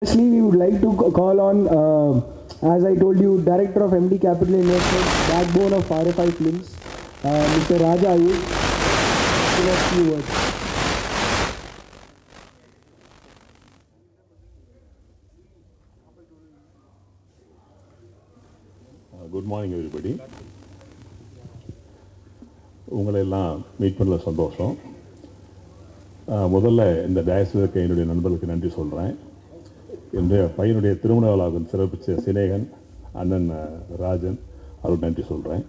Firstly, we would like to c- call on, uh, as I told you, Director of MD Capital Investment, backbone of RFI Films, uh, Mr. Raja Ayub. Give us few words. Good morning everybody உங்களை எல்லாம் meet பண்ணல சந்தோஷம் அஹ், முதல்ல இந்த டயஸில் இருக்க என்னுடைய நண்பர்களுக்கு நன்றி சொல்கிறேன் என்னுடைய பையனுடைய திருமண விழாவுக்கு சிறப்பிச்ச சினேகன் அண்ணன் ராஜன். அவருக்கு நன்றி சொல்கிறேன்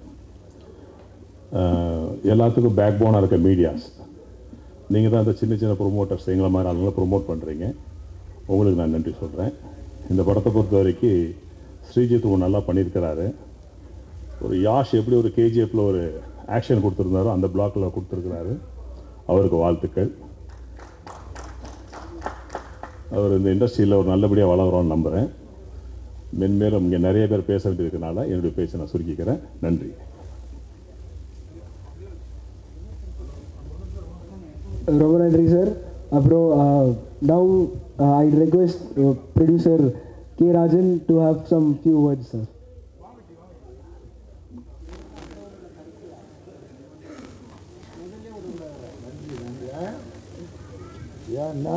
எல்லாத்துக்கும் பேக் போனாக இருக்க மீடியாஸ் நீங்கள் தான் இந்த சின்ன சின்ன ப்ரொமோட்டர்ஸ் எங்களை மாதிரி ஆளுங்களை ப்ரொமோட் பண்ணுறீங்க உங்களுக்கு நான் நன்றி சொல்கிறேன் இந்த படத்தை பொறுத்த வரைக்கும் ஸ்ரீஜித் ஒன்று நல்லா பண்ணியிருக்கிறாரு. ஒரு யாஷ் எப்படி ஒரு கேஜிஎஃப்பில் ஒரு ஆக்ஷன் கொடுத்துருந்தாரோ அந்த பிளாக்கில் கொடுத்துருக்கிறாரு. அவருக்கு வாழ்த்துக்கள். அவர் இந்த இண்டஸ்ட்ரியில் ஒரு நல்லபடியாக வளர்கிறோன்னு நம்புகிறேன் மென்மேலும் இங்கே நிறைய பேர் பேச வேண்டியிருக்கனால என்னுடைய பேச்சை நான் சுருக்கிக்கிறேன். நன்றி. ரொம்ப நன்றி சார் அப்புறம் now I request producer K Rajan to have some few words sir ஏன்னா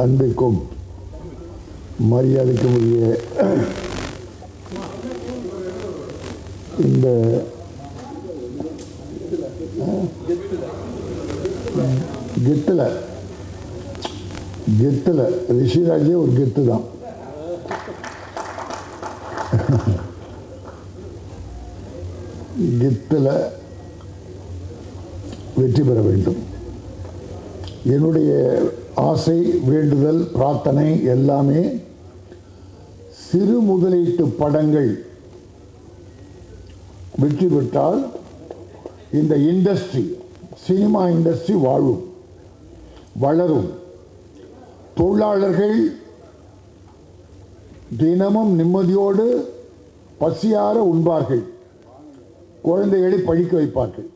அன்பிற்கும் மரியாதைக்கும் உரிய இந்த கெத்தில் கெத்தில். ரிஷிராஜே ஒரு கெத்து தான். கெத்தில் வெற்றி பெற வேண்டும். என்னுடைய ஆசை வேண்டுதல் பிரார்த்தனை எல்லாமே சிறு முதலீட்டு படங்கள் வெற்றி பெற்றால் இந்த இண்டஸ்ட்ரி சினிமா இண்டஸ்ட்ரி வாழும் வளரும். தொழிலாளர்கள் தினமும் நிம்மதியோடு பசியார உண்பார்கள். குழந்தைகளை படிக்க வைப்பார்கள்.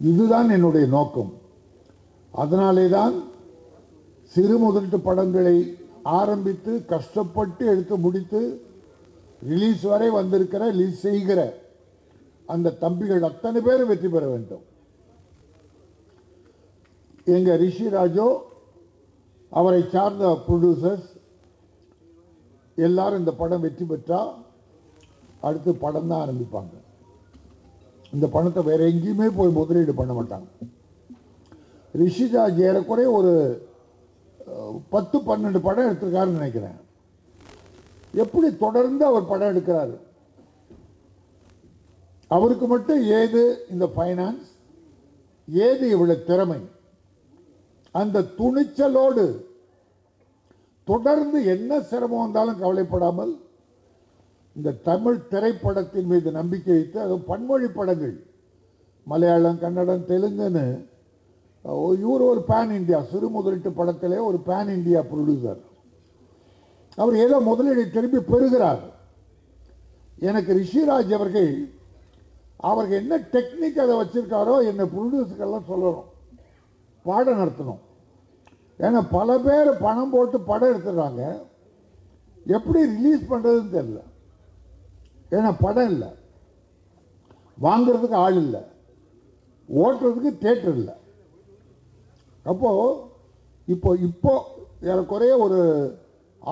இதுதான் என்னுடைய நோக்கம். அதனாலே தான் சிறு முதலீட்டு படங்களை ஆரம்பித்து கஷ்டப்பட்டு எடுத்து முடித்து ரிலீஸ் வரை வந்திருக்கிற ரிலீஸ் செய்கிற அந்த தம்பிகள் அத்தனை பேரும் வெற்றி பெற வேண்டும். எங்கள் ரிஷி ராஜோ அவரை சார்ந்த ப்ரொடியூசர்ஸ் எல்லாரும் இந்த படம் வெற்றி பெற்றால் அடுத்து படம் தான் ஆரம்பிப்பாங்க. இந்த பணத்தை வேற எங்கேயுமே போய் முதலீடு பண்ண மாட்டாங்க. ரிஷிஜா ஏறக்குறைய ஒரு பத்து பன்னெண்டு படம் எடுத்திருக்காருன்னு நினைக்கிறேன். எப்படி தொடர்ந்து அவர் படம் எடுக்கிறாரு? அவருக்கு மட்டும் ஏது இந்த ஃபைனான்ஸ் ஏது இவ்வளவு திறமை? அந்த துணிச்சலோடு தொடர்ந்து என்ன சிரமம் வந்தாலும் கவலைப்படாமல் இந்த தமிழ் திரைப்படத்தின் மீது நம்பிக்கை வைத்து அது பன்மொழி படங்கள். மலையாளம் கன்னடம் தெலுங்குன்னு இவர் ஒரு பேன் இந்தியா சிறு முதலீட்டு படத்திலே ஒரு பேன் இந்தியா ப்ரொடியூசர் அவர் ஏதோ முதலீடு திரும்பி பெறுகிறார். எனக்கு ரிஷிராஜ் அவர்கள் அவருக்கு என்ன டெக்னிக் அதை வச்சுருக்காரோ என்னை ப்ரொடியூசருக்கெல்லாம் சொல்லணும். பாடம் நடத்தணும். ஏன்னா பல பேர் பணம் போட்டு படம் எடுத்துடுறாங்க. எப்படி ரிலீஸ் பண்ணுறதுன்னு தெரில ஏன்னா படம் இல்லை. வாங்கிறதுக்கு ஆள் இல்லை. ஓட்டுறதுக்கு தேட்டர் இல்லை. அப்போது இப்போ இப்போ ஏறக்குறைய ஒரு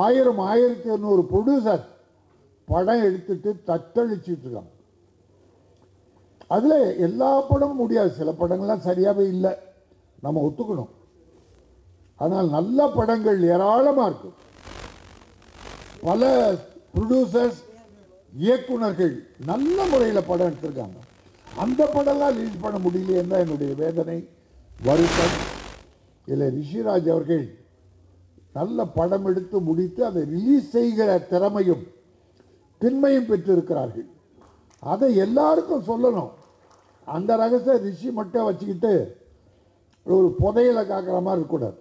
ஆயிரம் ஆயிரத்தி இரநூறு ப்ரொடியூசர் படம் எடுத்துட்டு தத்தளிச்சிட்டு இருக்காங்க. அதில் எல்லா படமும் முடியாது. சில படங்கள்லாம் சரியாகவே இல்லை. நம்ம ஒத்துக்கணும். ஆனால் நல்ல படங்கள் ஏராளமாக இருக்கும் பல ப்ரொடியூசர்ஸ் இயக்குனர்கள் நல்ல முறையில் படம் எடுத்திருக்காங்க. அந்த படம்லாம் ரிலீஸ் பண்ண முடியலையே தான் என்னுடைய வேதனை வருத்தம். இதில் ரிஷிராஜ் அவர்கள் நல்ல படம் எடுத்து முடித்து அதை ரிலீஸ் செய்கிற திறமையும் திண்மையும் பெற்றிருக்கிறார்கள். அதை எல்லாருக்கும் சொல்லணும். அந்த ரகசிய ரிஷி மட்டும் வச்சுக்கிட்டு ஒரு புதையலை காக்கிற மாதிரி இருக்கக்கூடாது.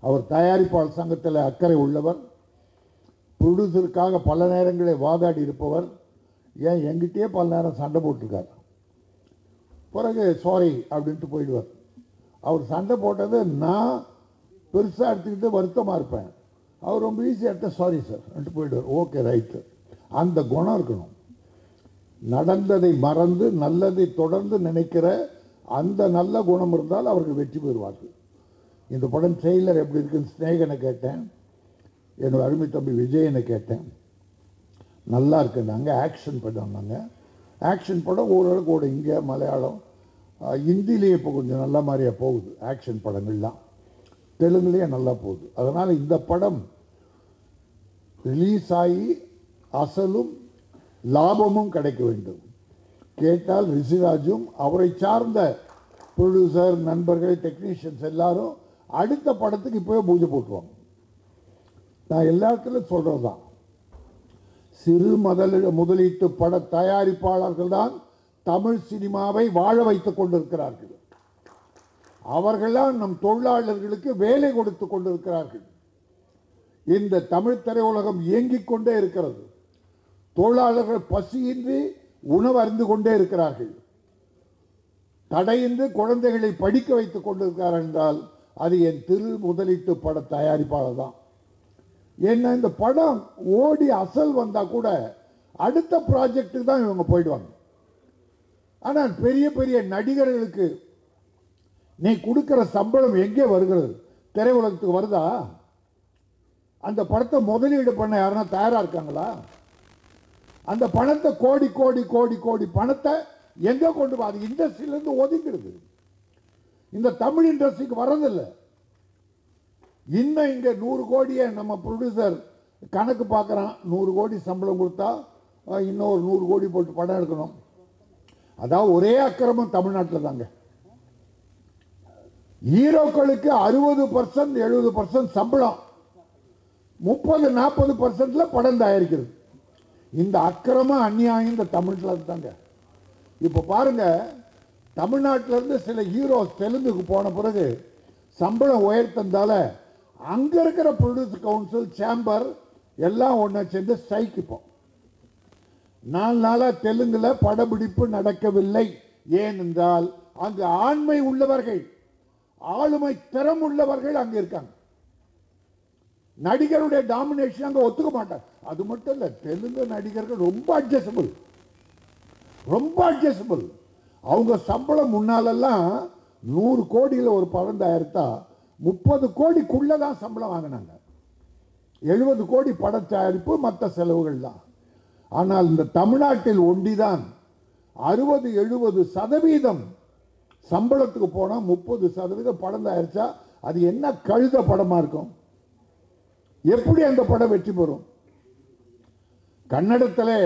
அவர் தயாரிப்பாளர் சங்கத்தில் அக்கறை உள்ளவர். ப்ரொடியூசருக்காக பல நேரங்களில் வாதாடி இருப்பவர். ஏன் எங்கிட்டே பல நேரம் சண்டை போட்டிருக்கார். பிறகு சாரி அப்படின்ட்டு போயிடுவார். அவர் சண்டை போட்டது நான் பெருசாக எடுத்துக்கிட்டு வருத்தமாக இருப்பேன். அவர் ரொம்ப ஈஸியாக எடுத்த சாரி சார் போயிடுவார். ஓகே ரைட்டு அந்த குணம் இருக்கணும். நடந்ததை மறந்து நல்லதை தொடர்ந்து நினைக்கிற அந்த நல்ல குணம் இருந்தால் அவர்கள் வெற்றி பெறுவார்கள் இந்த படம் ட்ரெய்லர் எப்படி இருக்குன்னு ஸ்னேகனை கேட்டேன். என்னோட அருமை தம்பி விஜயனை கேட்டேன். நல்லா இருக்குன்னாங்க. ஆக்ஷன் படம்னாங்க ஆக்ஷன் படம் ஓரளவுக்கு ஓட இங்கே மலையாளம் ஹிந்திலேயே இப்போ கொஞ்சம் நல்ல மாதிரியா போகுது. ஆக்ஷன் படங்கள்லாம். தெலுங்குலேயே நல்லா போகுது. அதனால் இந்த படம் ரிலீஸ் ஆகி அசலும் லாபமும் கிடைக்க வேண்டும். கேட்டால் ரிஷிராஜும் அவரை சார்ந்த ப்ரொடியூசர் நண்பர்கள் டெக்னீஷியன்ஸ் எல்லாரும் அடுத்த படத்துக்கு இப்போவே பூஜை போட்டுருவாங்க. நான் எல்லா இடத்துலையும் சொல்கிறது தான் சிறு முதலீடு முதலீட்டு பட தயாரிப்பாளர்கள் தான் தமிழ் சினிமாவை வாழ வைத்துக் கொண்டிருக்கிறார்கள். அவர்கள்தான் நம் தொழிலாளர்களுக்கு வேலை கொடுத்து கொண்டிருக்கிறார்கள். இந்த தமிழ் திரையுலகம் இயங்கிக் கொண்டே இருக்கிறது. தொழிலாளர்கள் பசியின்றி உணவு அறிந்து கொண்டே இருக்கிறார்கள். தடையின்றி குழந்தைகளை படிக்க வைத்துக் கொண்டிருக்கிறார் என்றால் அது என் திரு முதலீட்டு பட தயாரிப்பாளர் தான். என்ன இந்த படம் ஓடி அசல் வந்தால் கூட அடுத்த ப்ராஜெக்ட்டுக்கு தான் இவங்க போயிடுவாங்க. ஆனால் பெரிய பெரிய நடிகர்களுக்கு நீ கொடுக்குற சம்பளம் எங்கே வருகிறது? திரையுலகத்துக்கு வருதா? அந்த படத்தை முதலீடு பண்ண யாருன்னா தயாராக இருக்காங்களா? அந்த பணத்தை கோடி கோடி கோடி கோடி பணத்தை எங்கே கொண்டு போ அது இண்டஸ்ட்ரியிலேருந்து ஒதுக்கிடுது. இந்த தமிழ் இண்டஸ்ட்ரிக்கு வரதில்லை இன்னும் இங்கே நூறு கோடியை நம்ம ப்ரொடியூசர் கணக்கு பார்க்குறான். நூறு கோடி சம்பளம் கொடுத்தா இன்னும் ஒரு நூறு கோடி போட்டு படம் எடுக்கணும். அதாவது ஒரே அக்கிரமம் தமிழ்நாட்டில் தாங்க ஹீரோக்களுக்கு அறுபது பர்சன்ட் எழுபது பர்சன்ட் சம்பளம். முப்பது நாற்பது பர்சன்ட்ல படம் தயாரிக்கிறது. இந்த அக்கிரம அந்நியாயம் இந்த தமிழ்நாட்டில் தாங்க இப்போ பாருங்க தமிழ்நாட்டில இருந்து சில ஹீரோஸ் தெலுங்குக்கு போன பிறகு சம்பளம் உயர்த்தந்தால அங்க இருக்கிற ப்ரொடியூசர் கவுன்சில் சேம்பர் எல்லாம் ஒன்றா சேர்ந்து ஸ்ட்ரைக் இப்போ. நாலு நாளாக தெலுங்கில் படப்பிடிப்பு நடக்கவில்லை. ஏனென்றால் அங்கு ஆண்மை உள்ளவர்கள் ஆளுமை திறம் உள்ளவர்கள் அங்கே இருக்காங்க. நடிகருடைய டாமினேஷன் அங்கே ஒத்துக்க மாட்டாங்க. அது மட்டும் இல்லை தெலுங்கு நடிகர்கள் ரொம்ப அட்ஜஸ்டபிள் ரொம்ப அட்ஜஸ்டபிள் அவங்க சம்பளம் முன்னாலெல்லாம் நூறு கோடியில் ஒரு படம் முப்பது கோடிக்குள்ளே தான் சம்பளம் வாங்கினாங்க. எழுபது கோடி படத்தயாரிப்பு மற்ற செலவுகள் தான் ஆனால் இந்த தமிழ்நாட்டில் ஒண்டிதான் அறுபது எழுபது சதவீதம் சம்பளத்துக்கு போனால் முப்பது சதவீதம் படம் தயாரிச்சா அது என்ன கழுத படமாக இருக்கும்? எப்படி அந்த படம் வெற்றி பெறும்? கன்னடத்தில்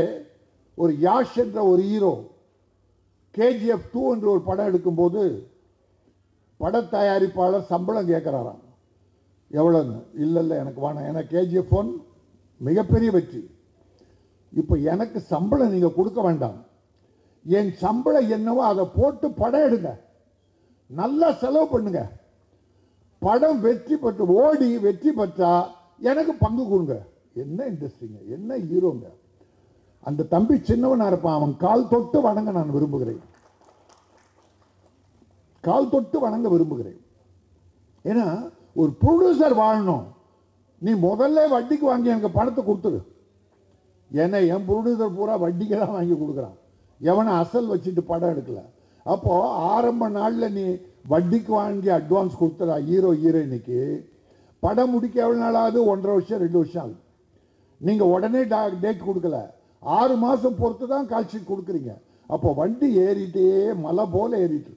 ஒரு யாஷ் என்ற ஒரு ஹீரோ கேஜிஎஃப் டூ என்ற ஒரு படம் எடுக்கும்போது பட தயாரிப்பாளர் சம்பளம் கேட்குறாராம். எவ்வளோன்னு இல்லை இல்லை எனக்கு வேணாம். ஏன்னா கேஜிஎஃப் ஒன் மிகப்பெரிய வெற்றி. இப்போ எனக்கு சம்பளம் நீங்கள் கொடுக்க வேண்டாம். என் சம்பளம் என்னவோ அதை போட்டு படம் எடுங்க. நல்லா செலவு பண்ணுங்க. படம் வெற்றி பெற்று ஓடி வெற்றி பெற்றா எனக்கு பங்கு கொடுங்க. என்ன இண்டஸ்ட்ரிங்க என்ன ஹீரோங்க அந்த தம்பி சின்னவனாக இருப்பான். அவன் கால் தொட்டு வணங்க நான் விரும்புகிறேன். கால் தொட்டு வணங்க விரும்புகிறேன். ஏன்னா ஒரு ப்ரொடியூசர் வாழணும். நீ முதல்ல வட்டிக்கு வாங்கி எனக்கு பணத்தை கொடுத்துரு ஏன்னா என் ப்ரொடியூசர் பூரா வட்டிக்கு தான் வாங்கி கொடுக்குறான். எவனை அசல் வச்சுட்டு படம் எடுக்கல. அப்போ ஆரம்ப நாளில் நீ வட்டிக்கு வாங்கி அட்வான்ஸ் கொடுத்துடா ஹீரோ ஹீரோயினுக்கு படம் முடிக்க எவ்வளோ நாள் ஆகுது? ஒன்றரை வருஷம் ரெண்டு வருஷம் ஆகுது. நீங்கள் உடனே டேட் கொடுக்கல. ஆறு மாதம் பொறுத்து தான் கால்ஷீட் கொடுக்குறீங்க. அப்போ வண்டி ஏறிட்டே மலை போல் ஏறிட்டு.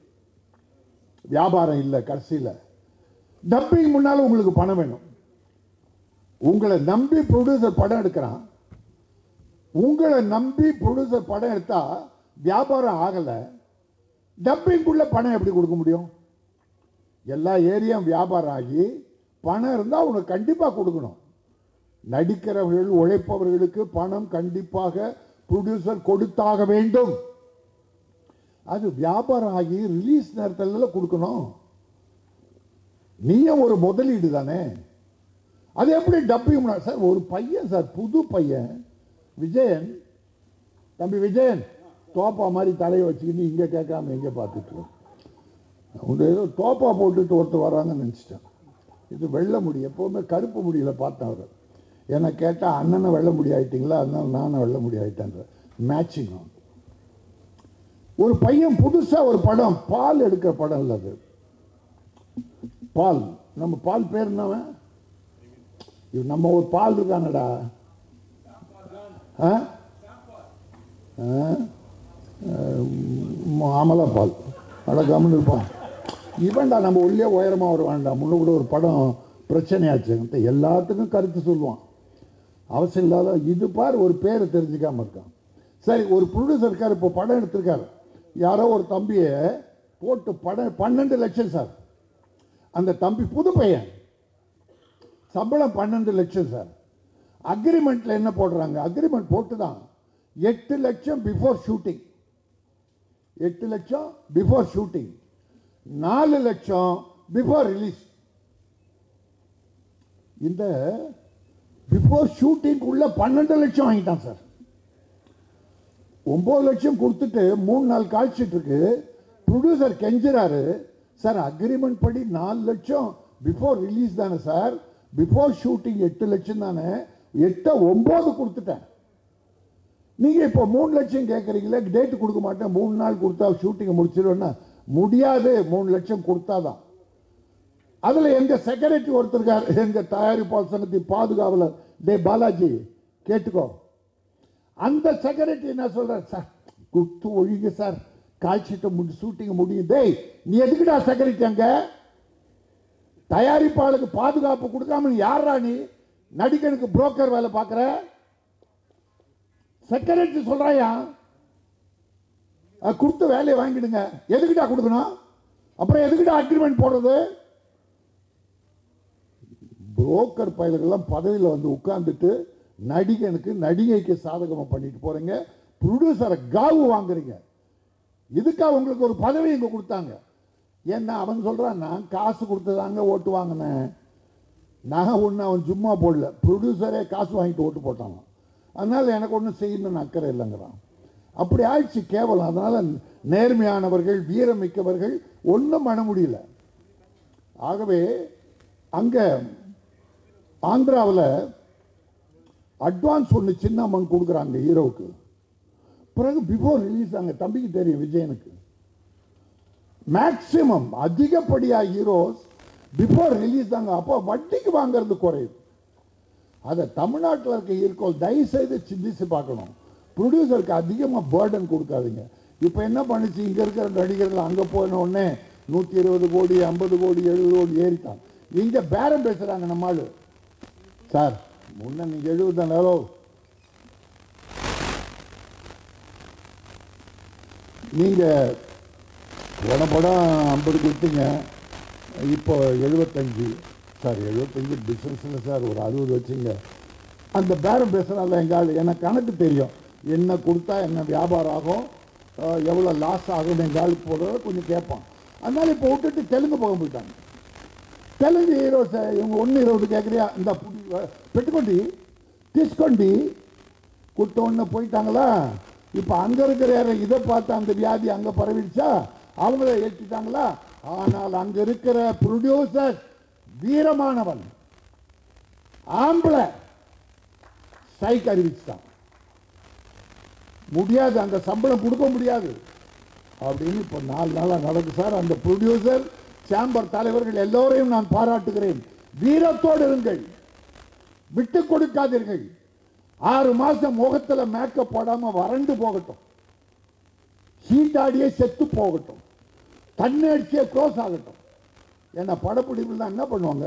வியாபாரம் இல்லை கடைசியில். டப்பிங் முன்னால் உங்களுக்கு பணம் வேணும். உங்களை நம்பி ப்ரொடியூசர் படம் எடுக்கிறான். உங்களை நம்பி ப்ரொடியூசர் படம் எடுத்தா வியாபாரம் ஆகலை. டப்பிங்குள்ள பணம் எப்படி கொடுக்க முடியும்? எல்லா ஏரியாவும் வியாபாரம் ஆகி பணம் இருந்தால் உனக்கு கண்டிப்பாக கொடுக்கணும். நடிக்கிறவர்கள் உழைப்பவர்களுக்கு பணம் கண்டிப்பாக ப்ரொடியூசர் கொடுத்தாக வேண்டும். அது வியாபாரம் ஆகி ரிலீஸ் நேரத்தில் கொடுக்கணும். நீயும் ஒரு முதலீடு தானே? அது எப்படி டப்பிங் சார் ஒரு பையன் சார் புது பையன். விஜயன் தம்பி விஜயன் தோப்பா மாதிரி தலையை வச்சுக்கிட்டு இங்கே கேட்காம எங்கே பார்த்துட்டு அவங்க ஏதோ தோப்பா போட்டுட்டு ஒருத்தர் வராங்கன்னு நினச்சிட்டேன். இது வெள்ளை முடி எப்போவுமே கருப்பு முடியில் பார்த்தேன் அவர். என்னை கேட்டால் அண்ணனை வெள்ள முடி ஆகிட்டிங்களா அதனால நானும் வெள்ள முடி ஆகிட்டேன்ற மேட்சிங் ஒரு பையன் புதுசாக ஒரு படம் பால் எடுக்கிற படம் இல்லை அது. பால். நம்ம பால் பேர் என்னவன்? இது நம்ம ஒரு பால் இருக்கானடா. அமலா பால் அடக்காமல் இருப்பான். இவன்டா நம்ம உள்ளே உயரமாக வருவான்டா. முன்ன கூட ஒரு படம் பிரச்சனையாச்சு. எல்லாத்துக்கும் கருத்து சொல்லுவான். அவசியம் இல்லாத இது பார் ஒரு பேரை தெரிஞ்சுக்காமல் இருக்கான். சரி ஒரு ப்ரொடியூசர் இருக்கார் இப்போ படம் எடுத்திருக்காரு. யாரோ ஒரு தம்பியை போட்டு படம் பன்னெண்டு லட்சம் சார். அந்த தம்பி புது பையன். சம்பளம் பன்னெண்டு லட்சம் சார். அக்ரிமெண்ட்டில் என்ன போடுறாங்க? அக்ரிமெண்ட் போட்டு தான் எட்டு லட்சம் பிஃபோர் ஷூட்டிங் எட்டு லட்சம் பிஃபோர் ஷூட்டிங் நாலு லட்சம் பிஃபோர் ரிலீஸ் இந்த பிஃபோர் ஷூட்டிங்குள்ள பன்னெண்டு லட்சம் வாங்கிட்டான் சார். ஒம்பது லட்சம் கொடுத்துட்டு மூணு நாள் காய்ச்சிட்டு இருக்கு. ப்ரொடியூசர் கெஞ்சுறாரு. சார் அக்ரிமெண்ட் படி நாலு லட்சம் பிஃபோர் ரிலீஸ் தானே சார். பிஃபோர் ஷூட்டிங் எட்டு லட்சம் தானே. எட்டை ஒம்பது கொடுத்துட்டேன். நீங்கள் இப்போ மூணு லட்சம் கேட்குறீங்களே டேட்டு கொடுக்க மாட்டேன். மூணு நாள் கொடுத்தா ஷூட்டிங்கை முடிச்சிடுவேன்னா முடியாது. மூணு லட்சம் கொடுத்தாதான். அதில் எங்கள் செக்ரட்டரி ஒருத்தருக்கார் எங்கள் தயாரிப்பாளர் சங்கத்தின் பாதுகாவலர் டே பாலாஜி கேட்டுக்கோ. அந்த செக்ரட்டரி என்ன சொல்கிறார் சார் குத்து ஒழிங்க சார். காய்ச்சிட்ட முடி ஷூட்டிங் முடியும். டேய் நீ எதுக்குடா செக்ரட்டரி அங்கே? தயாரிப்பாளருக்கு பாதுகாப்பு கொடுக்காம நீ யாரா நீ? நடிகனுக்கு புரோக்கர் வேலை பார்க்குற? செக்ரட்டரி சொல்கிறாயா கொடுத்து கொடுத்த வேலையை வாங்கிடுங்க. எதுக்கிட்டா கொடுக்கணும்? அப்புறம் எதுக்கிட்ட அக்ரிமெண்ட் போடுறது? புரோக்கர் பயல்கள்லாம் பதவியில் வந்து உட்காந்துட்டு நடிகனுக்கு நடிகைக்கு சாதகமாக பண்ணிட்டு போகிறீங்க ப்ரொடியூசரை காவு வாங்குறீங்க. இதுக்காக உங்களுக்கு ஒரு பதவி இங்கே கொடுத்தாங்க? ஏன்னா அவன் சொல்கிறான் நான் காசு கொடுத்ததாங்க ஓட்டு வாங்கினேன். நகை ஒன்று அவன் சும்மா போடல. ப்ரொடியூசரே காசு வாங்கிட்டு ஓட்டு போட்டான். அதனால் எனக்கு ஒன்றும் செய்யணும்னு அக்கறை இல்லைங்கிறான். அப்படி ஆயிடுச்சு கேவலம். அதனால் நேர்மையானவர்கள் வீரமிக்கவர்கள் ஒன்றும் பண்ண முடியல. ஆகவே அங்கே ஆந்திராவில் அட்வான்ஸ் ஒன்று சின்ன அமௌண்ட் கொடுக்குறாங்க ஹீரோவுக்கு. பிறகு பிஃபோர் ரிலீஸ் அங்கே தம்பிக்கு தெரியும் விஜயனுக்கு. மேக்சிமம் அதிகப்படியாக ஹீரோஸ் பிஃபோர் ரிலீஸ் தாங்க. அப்போ வட்டிக்கு வாங்குறது குறையுது. அதை தமிழ்நாட்டில் இருக்க ஈர்க்கோல் தயவு செய்து சிந்திச்சு பார்க்கணும். ப்ரொடியூசருக்கு அதிகமாக பேர்டன் கொடுக்காதீங்க. இப்போ என்ன பண்ணுச்சு? இங்கே இருக்கிற நடிகர்கள் அங்கே போன உடனே நூற்றி இருபது கோடி ஐம்பது கோடி எழுபது கோடி ஏறிட்டான். இங்கே பேரம் பேசுகிறாங்க நம்ம ஆள். சார் முன்ன நீங்கள் எழுபதானாலோ நீங்கள் போன படம் ஐம்பது கொடுத்தீங்க இப்போ எழுபத்தஞ்சு சார் எழுபத்தஞ்சு பிஸ்னஸில் சார் ஒரு அறுபது வச்சுங்க அந்த பேரம் பேசுகிறால எங்கள் ஆள் எனக்கு கணக்கு தெரியும் என்ன கொடுத்தா என்ன வியாபாரம் ஆகும் அஹ், எவ்வளோ லாஸ் ஆகும் எங்கள் ஆளுக்கு போடுறத கொஞ்சம் கேட்பான் அதனால இப்போ விட்டுட்டு தெலுங்கு போக போயிட்டாங்க தெலுங்கு హీరోస్ இவங்க ஒன்று இருபது கேட்குறியா இந்த பெட்டுக்கொண்டி டிஸ்கொண்டி கொடுத்த உடனே போயிட்டாங்களா இப்போ அங்கே இருக்கிற யாரும் இதை பார்த்து அந்த வியாதி அங்கே பரவிடுச்சா அவங்கள ஏற்றிட்டாங்களா ஆனால் அங்க இருக்கிற ப்ரொடியூசர் வீரமானவன் ஆம்பளை ஸ்ட்ரைக் அறிவிச்சுட்டான் முடியாது அந்த சம்பளம் கொடுக்க முடியாது. அப்படின்னு இப்போ நாலு நாளாக நடக்கு சார் அந்த ப்ரொடியூசர் சேம்பர் தலைவர்கள் எல்லோரையும் நான் பாராட்டுகிறேன். வீரத்தோடு இருங்கள். விட்டு கொடுக்காதீர்கள். ஆறு மாதம் முகத்துல மேக்கப் போடாம வறண்டு போகட்டும். ஹீட்டாடியே செத்து போகட்டும். தன்னாட்சியை க்ளோஸ் ஆகட்டும். ஏன்னா படப்பிடிப்புல என்ன பண்ணுவாங்க?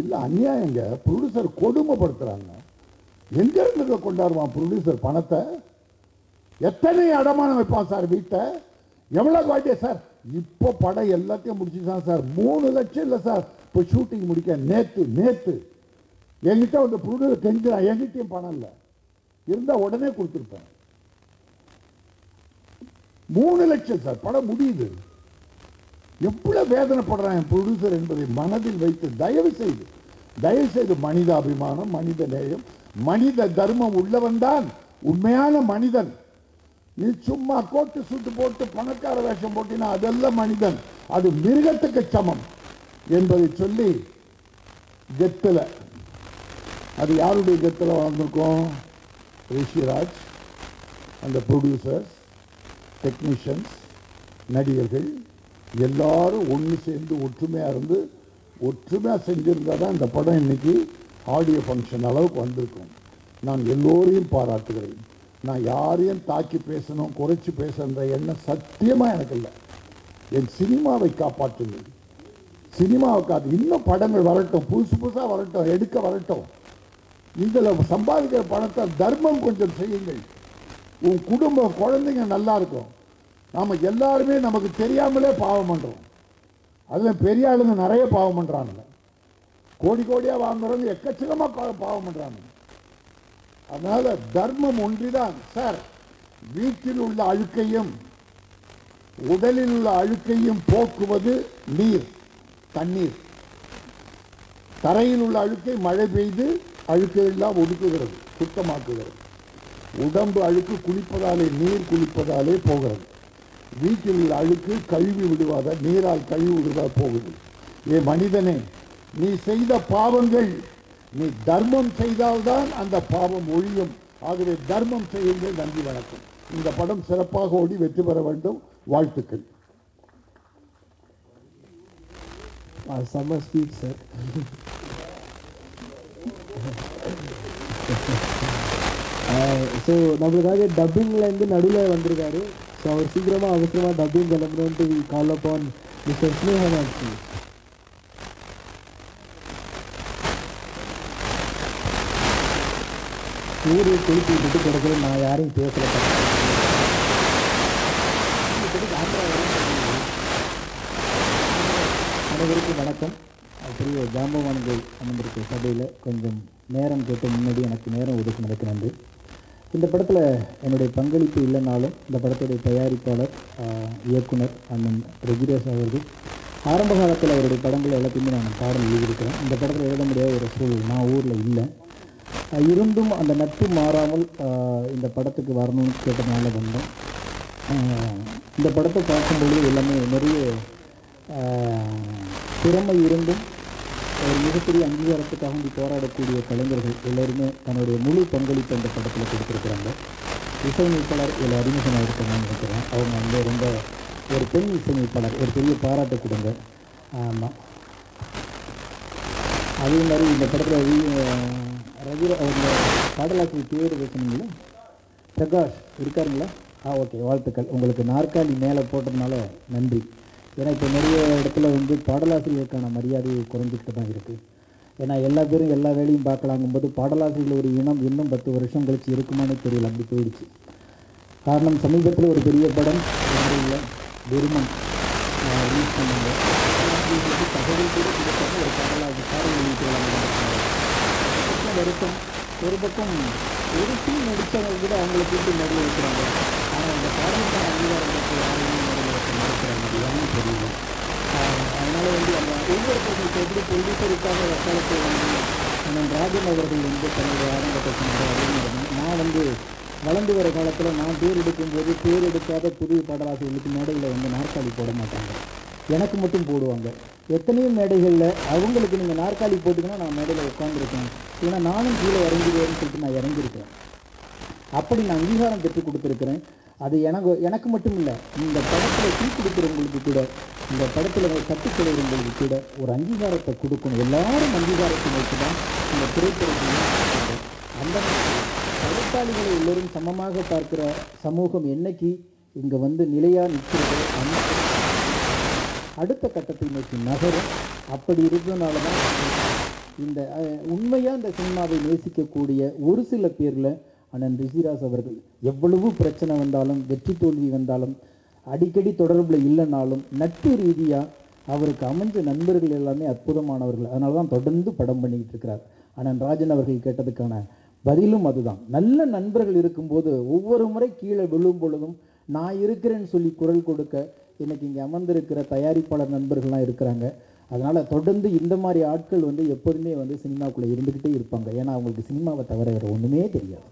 இல்லை அநியாயங்க. ப்ரொடியூசர் கொடுமைப்படுத்துகிறாங்க எங்கிருந்து கொண்டாடுவான் ப்ரொடியூசர் பணத்தை? எத்தனை அடமானம் வைப்பான் சார் வீட்டை? எவ்வளோ வாட்டியா சார்? இப்போ படம் எல்லாத்தையும் முடிச்சுதான் சார். மூணு லட்சம் இல்லை சார். இப்போ ஷூட்டிங் முடிக்க. நேற்று நேற்று என்கிட்ட வந்து ப்ரொடியூசர் கெஞ்சுறான். என்கிட்டையும் பணம் இல்லை. இருந்தால் உடனே கொடுத்துருப்பேன். மூணு லட்சம் சார் படம் முடியுது. எவ்வளவு வேதனைப்படுறான் ப்ரொடியூசர் என்பதை மனதில் வைத்து தயவு செய்து தயவு செய்து மனித அபிமானம் மனித நேயம் மனித தர்மம் உள்ளவன் தான் உண்மையான மனிதன். நீ சும்மா கோட்டு சுட்டு போட்டு பணக்கார வேஷம் போட்டினா அதெல்லாம் மனிதன். அது மிருகத்துக்கு சமம் என்பதை சொல்லி கெத்தில். அது யாருடைய கெத்தில் வளர்ந்துருக்கோம் ரிஷிராஜ் அந்த ப்ரொடியூசர்ஸ் டெக்னீஷியன்ஸ் நடிகர்கள் எல்லாரும் ஒன்று சேர்ந்து ஒற்றுமையாக இருந்து ஒற்றுமையாக செஞ்சுருந்தால் தான் இந்த படம் இன்னைக்கு ஆடியோ ஃபங்க்ஷன் அளவுக்கு வந்திருக்கும். நான் எல்லோரையும் பாராட்டுகிறேன். நான் யாரையும் தாக்கி பேசணும் குறைச்சி பேசுகிற எண்ணம் சத்தியமாக எனக்கு இல்லை. என் சினிமாவை காப்பாற்றுங்கள். சினிமாவை காத்து இன்னும் படங்கள் வரட்டும் புதுசு புதுசாக வரட்டும் எடுக்க வரட்டும். இதில் சம்பாதிக்கிற பணத்தை தர்மம் கொஞ்சம் செய்யுங்கள். உன் குடும்பம் குழந்தைங்க நல்லா இருக்கும். நாம் எல்லாருமே நமக்கு தெரியாமலே பாவம் பண்ணுறோம் அதில் பெரிய ஆளுங்க நிறைய பாவம் பண்ணுறானுங்க கோடி கோடியாக வாங்குறவங்க எக்கச்சக்கமாக பாவம் பண்ணுறாங்க அதனால் தர்மம் ஒன்றிதான் சார். வீட்டில் உள்ள அழுக்கையும் உடலில் உள்ள அழுக்கையும் போக்குவது நீர் தண்ணீர். தரையில் உள்ள அழுக்கை மழை பெய்து அழுக்கையெல்லாம் ஒடுக்குகிறது சுத்தமாக்குகிறது. உடம்பு அழுக்கு குளிப்பதாலே நீர் குளிப்பதாலே போகிறது. வீட்டில் உள்ள அழுக்கு கழுவி விடுவாத நீரால் கழுவி விடுவதால் போகுது. ஏ மனிதனே நீ செய்த பாவங்கள் நீ தர்மம் செய்தால்தான் அந்த பாவம் ஒழியும். ஆகவே தர்மம் செய்யுங்கள் நன்றி வணக்கம். இந்த படம் சிறப்பாக ஓடி வெற்றி பெற வேண்டும். வாழ்த்துக்கள். செம்ம ஸ்வீட் சார் ஸோ நம்மளுக்காக டப்பிங்லேருந்து நடுவில் வந்திருக்காரு. ஸோ அவர் சீக்கிரமாக அவசரமாக டப்பிங் கிளம்பணுன்ட்டு கால் அப்பான் மிஸ்டர் ஸ்னேகநாத் ஊரை கொளுத்தி விட்டு கிடக்குது நான் யாரையும் பேசல. அனைவருக்கும் வணக்கம். பெரிய ஜாம்பவான்கள் அமர்ந்திருக்க சபையில் கொஞ்சம் நேரம் கேட்டு முன்னாடி எனக்கு நேரம் ஒதுக்குனதுக்கு நன்றி. இந்த படத்தில் என்னுடைய பங்களிப்பு இல்லைனாலும் இந்த படத்துடைய தயாரிப்பாளர் இயக்குனர் அண்ணன் ரெஜிரேஷ் அவர்கள் ஆரம்ப காலத்தில் அவருடைய படங்கள் எல்லாத்தையுமே நான் பாடல் எழுதியிருக்கிறேன். இந்த படத்தில் எழுத முடியாத ஒரு சூழல் நான் ஊரில் இல்லை. இருந்தும் அந்த நட்பு மாறாமல் இந்த படத்துக்கு வரணும்னு கேட்டதுனால வந்தோம். இந்த படத்தை பார்க்கும்பொழுது எல்லாமே நிறைய திறமை இருந்தும் ஒரு மிகப்பெரிய அங்கீகாரத்துக்காக வேண்டி போராடக்கூடிய கலைஞர்கள் எல்லோருமே தன்னுடைய முழு பங்களிப்பு இந்த படத்தில் கொடுத்துருக்குறாங்க. இசையமைப்பாளர் இதில் அறிமுகமாக இருக்கணும்னு நினைக்கிறேன். அவங்க வந்து ரொம்ப ஒரு பெண் இசையமைப்பாளர் ஒரு பெரிய பாராட்டு கொடுங்க. ஆமாம் அதே மாதிரி இந்த படத்தில் ரவி அவங்க பாடலாசிரியர் பேர் பேசுனீங்களா பிரகாஷ் இருக்காருங்களா? ஆ ஓகே. வாழ்த்துக்கள். உங்களுக்கு நாற்காலி மேலே போட்டதுனால நன்றி. ஏன்னா இப்போ நிறைய இடத்துல வந்து பாடலாசிரியருக்கான மரியாதை குறைஞ்சிக்கிட்டு தான் இருக்குது ஏன்னா எல்லா பேரும் எல்லா வேலையும் பார்க்கலாங்கும்போது பாடலாசிரியர்கள் ஒரு இனம் இன்னும் பத்து வருஷம் கழிச்சு இருக்குமானே தெரியல அப்படி போயிடுச்சு காரணம் சமீபத்தில் ஒரு பெரிய படம் வெறுமன் ரிலீஸ் பண்ணாங்க தகவல் கூட ஒரு பாடலாசி பாடல் வெளியிட்டு வருத்தம் ஒரு பக்கம் ஒரு டீம் நடித்தவங்க கூட அவங்களை கூட்டு நடுவில் வைக்கிறாங்க ஆனால் இந்த பாடலுக்கான அங்கீகாரம் யாருமே அப்படின்னு அது அதனால் வந்து அந்த ஒவ்வொருத்தருக்கு எப்படி ப்ரொடியூசருக்காக வக்காலத்தை வந்து ராஜன் அவர்கள் வந்து தன்னுடைய ஆரம்பத்தை சொன்னார் நான் வந்து வளர்ந்து வர காலத்தில் நான் பேர் எடுக்கும்போது பேர் எடுக்காத புதிய பாடலாசிரியர்களுக்கு மேடையில் வந்து நாற்காலி போட மாட்டாங்க. எனக்கு மட்டும் போடுவாங்க. எத்தனையோ மேடைகளில் அவங்களுக்கு நீங்கள் நாற்காலி போட்டிங்கன்னா நான் மேடையில் உட்காந்துருக்கேன் ஏன்னா நானும் கீழே இறங்கிடுவேன்னு சொல்லிட்டு நான் இறங்கியிருக்கேன் அப்படி நான் அங்கீகாரம் பெற்று கொடுத்துருக்குறேன். அது எனக்கு எனக்கு மட்டும் இல்லை இந்த படத்தில் டீ கொடுக்குறவங்களுக்கு கூட இந்த படத்தில் கற்றுக்கொள்கிறவங்களுக்கு கூட ஒரு அங்கீகாரத்தை கொடுக்கணும். எல்லாரும் அங்கீகாரத்தை நோக்கி தான் இந்த திரைப்படத்தில் அந்த மாதிரி படைப்பாளிகளை எல்லோரும் சமமாக பார்க்குற சமூகம் என்னைக்கு இங்கே வந்து நிலையாக நிற்கிறது அந்த அடுத்த கட்டத்தை நோக்கி நகரும். அப்படி இருந்ததுனால தான் இந்த உண்மையாக இந்த சினிமாவை நேசிக்கக்கூடிய ஒரு சில பேரில் அண்ணன் ரிஷிராஜ் அவர்கள் எவ்வளவு பிரச்சனை வந்தாலும் வெற்றி தோல்வி வந்தாலும் அடிக்கடி தொடர்பில் இல்லைனாலும் நட்பு ரீதியாக அவருக்கு அமைஞ்ச நண்பர்கள் எல்லாமே அற்புதமானவர்கள். அதனால தான் தொடர்ந்து படம் பண்ணிக்கிட்டு இருக்கிறார். அண்ணன் ராஜன் அவர்கள் கேட்டதுக்கான பதிலும் அதுதான். நல்ல நண்பர்கள் இருக்கும்போது ஒவ்வொரு முறை கீழே விழும் பொழுதும் நான் இருக்கிறேன்னு சொல்லி குரல் கொடுக்க இன்னைக்கு இங்கே அமர்ந்திருக்கிற தயாரிப்பாளர் நண்பர்கள்லாம் இருக்கிறாங்க. அதனால் தொடர்ந்து இந்த மாதிரி ஆட்கள் வந்து எப்போதுமே வந்து சினிமாக்குள்ளே இருந்துக்கிட்டே இருப்பாங்க. ஏன்னா அவங்களுக்கு சினிமாவை தவிர வேறு ஒன்றுமே தெரியாது.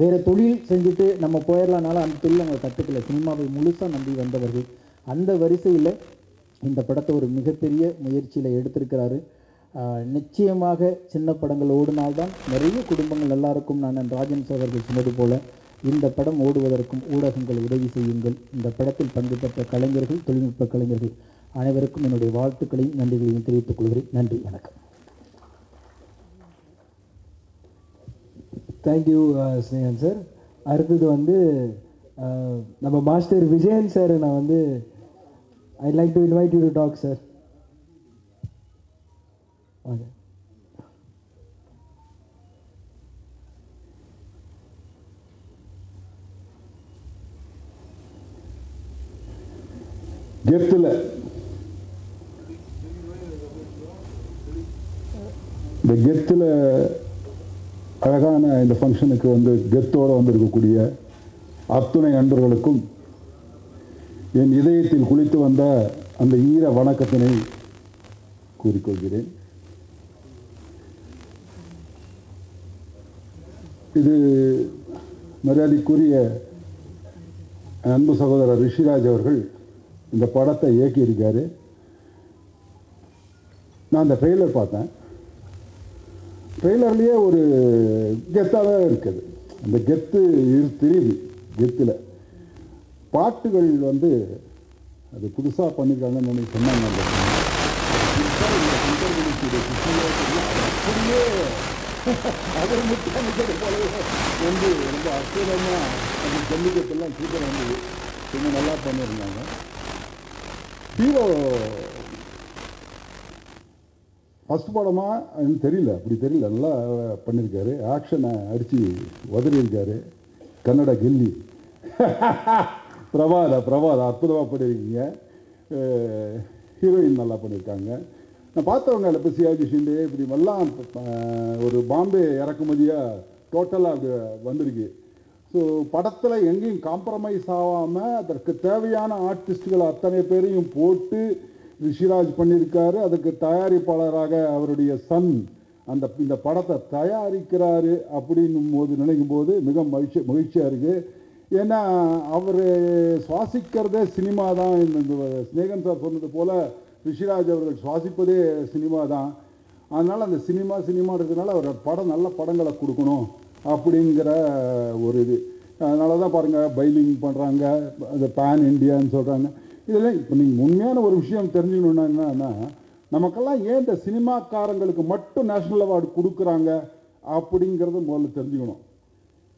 வேறு தொழில் செஞ்சுட்டு நம்ம போயிடலானாலும் அந்த தொழில் அவங்க கற்றுக்கல சினிமாவை முழுசாக நம்பி வந்தவர்கள். அந்த வரிசையில் இந்த படத்தை ஒரு மிகப்பெரிய முயற்சியில் எடுத்திருக்கிறாரு. நிச்சயமாக சின்ன படங்கள் ஓடினால்தான் நிறைய குடும்பங்கள் எல்லாருக்கும் நான் ராஜன் சார் அவர்கள் சொன்னது போல் இந்த படம் ஓடுவதற்கும் ஊடகங்கள் உதவி செய்யுங்கள். இந்த படத்தில் பங்கு பெற்ற கலைஞர்கள் தொழில்நுட்ப கலைஞர்கள் அனைவருக்கும் என்னுடைய வாழ்த்துக்களையும் நன்றிகளையும் தெரிவித்துக் கொள்கிறேன். நன்றி வணக்கம். தேங்க்யூ ஸ்னேகன் சார் அடுத்தது வந்து நம்ம மாஸ்டர் விஜயன் சார் நான் வந்து I like to invite you to talk sir வாங்க கெத்தில் இந்த கெத்தில் அழகான இந்த ஃபங்க்ஷனுக்கு வந்து கெத்தோடு வந்திருக்கக்கூடிய அத்துணை நண்பர்களுக்கும் என் இதயத்தில் குளித்து வந்த அந்த ஈர வணக்கத்தினை கூறிக்கொள்கிறேன். இது மரியாதைக்குரிய அன்பு சகோதரர் ரிஷிராஜ் அவர்கள் இந்த படத்தை இயக்கியிருக்காரு. நான் அந்த ட்ரெய்லர் பார்த்தேன். ட்ரெய்லர்லேயே ஒரு கெத்தாக தான் இருக்குது அந்த கெத்து இரு தெரியுது கெத்தில் பாட்டுகள் வந்து அது புதுசாக பண்ணியிருக்காங்கன்னு நினைச்சு சொன்னாங்க அப்படியே அவர் முட்டாணிக்கிறது போலவே வந்து ரொம்ப அற்புதமாக அந்த ஜல்லிக்கட்டெல்லாம் சீக்கிரம் வந்து ரொம்ப நல்லா பண்ணியிருந்தாங்க ஹீரோ ஃபஸ்ட் படமா தெரியல அப்படி தெரியல. நல்லா பண்ணியிருக்காரு ஆக்ஷனை அடித்து உதறியிருக்காரு. கன்னட கில்லி. பிரபாதா பிரபாதா அற்புதமாக பண்ணியிருக்கீங்க ஹீரோயின் நல்லா பண்ணியிருக்காங்க நான் பார்த்தவங்க இல்லை இப்போ சியாஜி ஷிண்டே இப்படி எல்லாம் ஒரு பாம்பே இறக்குமதியாக டோட்டலாக அது வந்திருக்கு. ஸோ படத்தில் எங்கேயும் காம்ப்ரமைஸ் ஆகாமல் அதற்கு தேவையான ஆர்டிஸ்ட்டுகள் அத்தனை பேரையும் போட்டு ரிஷிராஜ் பண்ணியிருக்காரு. அதுக்கு தயாரிப்பாளராக அவருடைய சன் அந்த இந்த படத்தை தயாரிக்கிறாரு அப்படின்னும் போது நினைக்கும் போது மிக மகிழ்ச்சி மகிழ்ச்சியாக இருக்குது ஏன்னா அவர் சுவாசிக்கிறதே சினிமா தான். இந்த ஸ்னேகன் சார் சொன்னது போல் ரிஷிராஜ் அவர்கள் சுவாசிப்பதே சினிமா தான். அதனால் அந்த சினிமா சினிமா இருக்கிறதுனால அவர் படம் நல்ல படங்களை கொடுக்கணும் அப்படிங்கிற ஒரு இது. அதனால தான் பாருங்கள் பைலிங் பண்ணுறாங்க அந்த பேன் இண்டியான்னு சொல்கிறாங்க இல்லை இப்போ நீங்கள் உண்மையான ஒரு விஷயம் தெரிஞ்சுக்கணுன்னா என்னன்னா நமக்கெல்லாம் ஏன் இந்த சினிமாக்காரங்களுக்கு மட்டும் நேஷ்னல் அவார்டு கொடுக்குறாங்க அப்படிங்கிறத முதல்ல தெரிஞ்சுக்கணும்.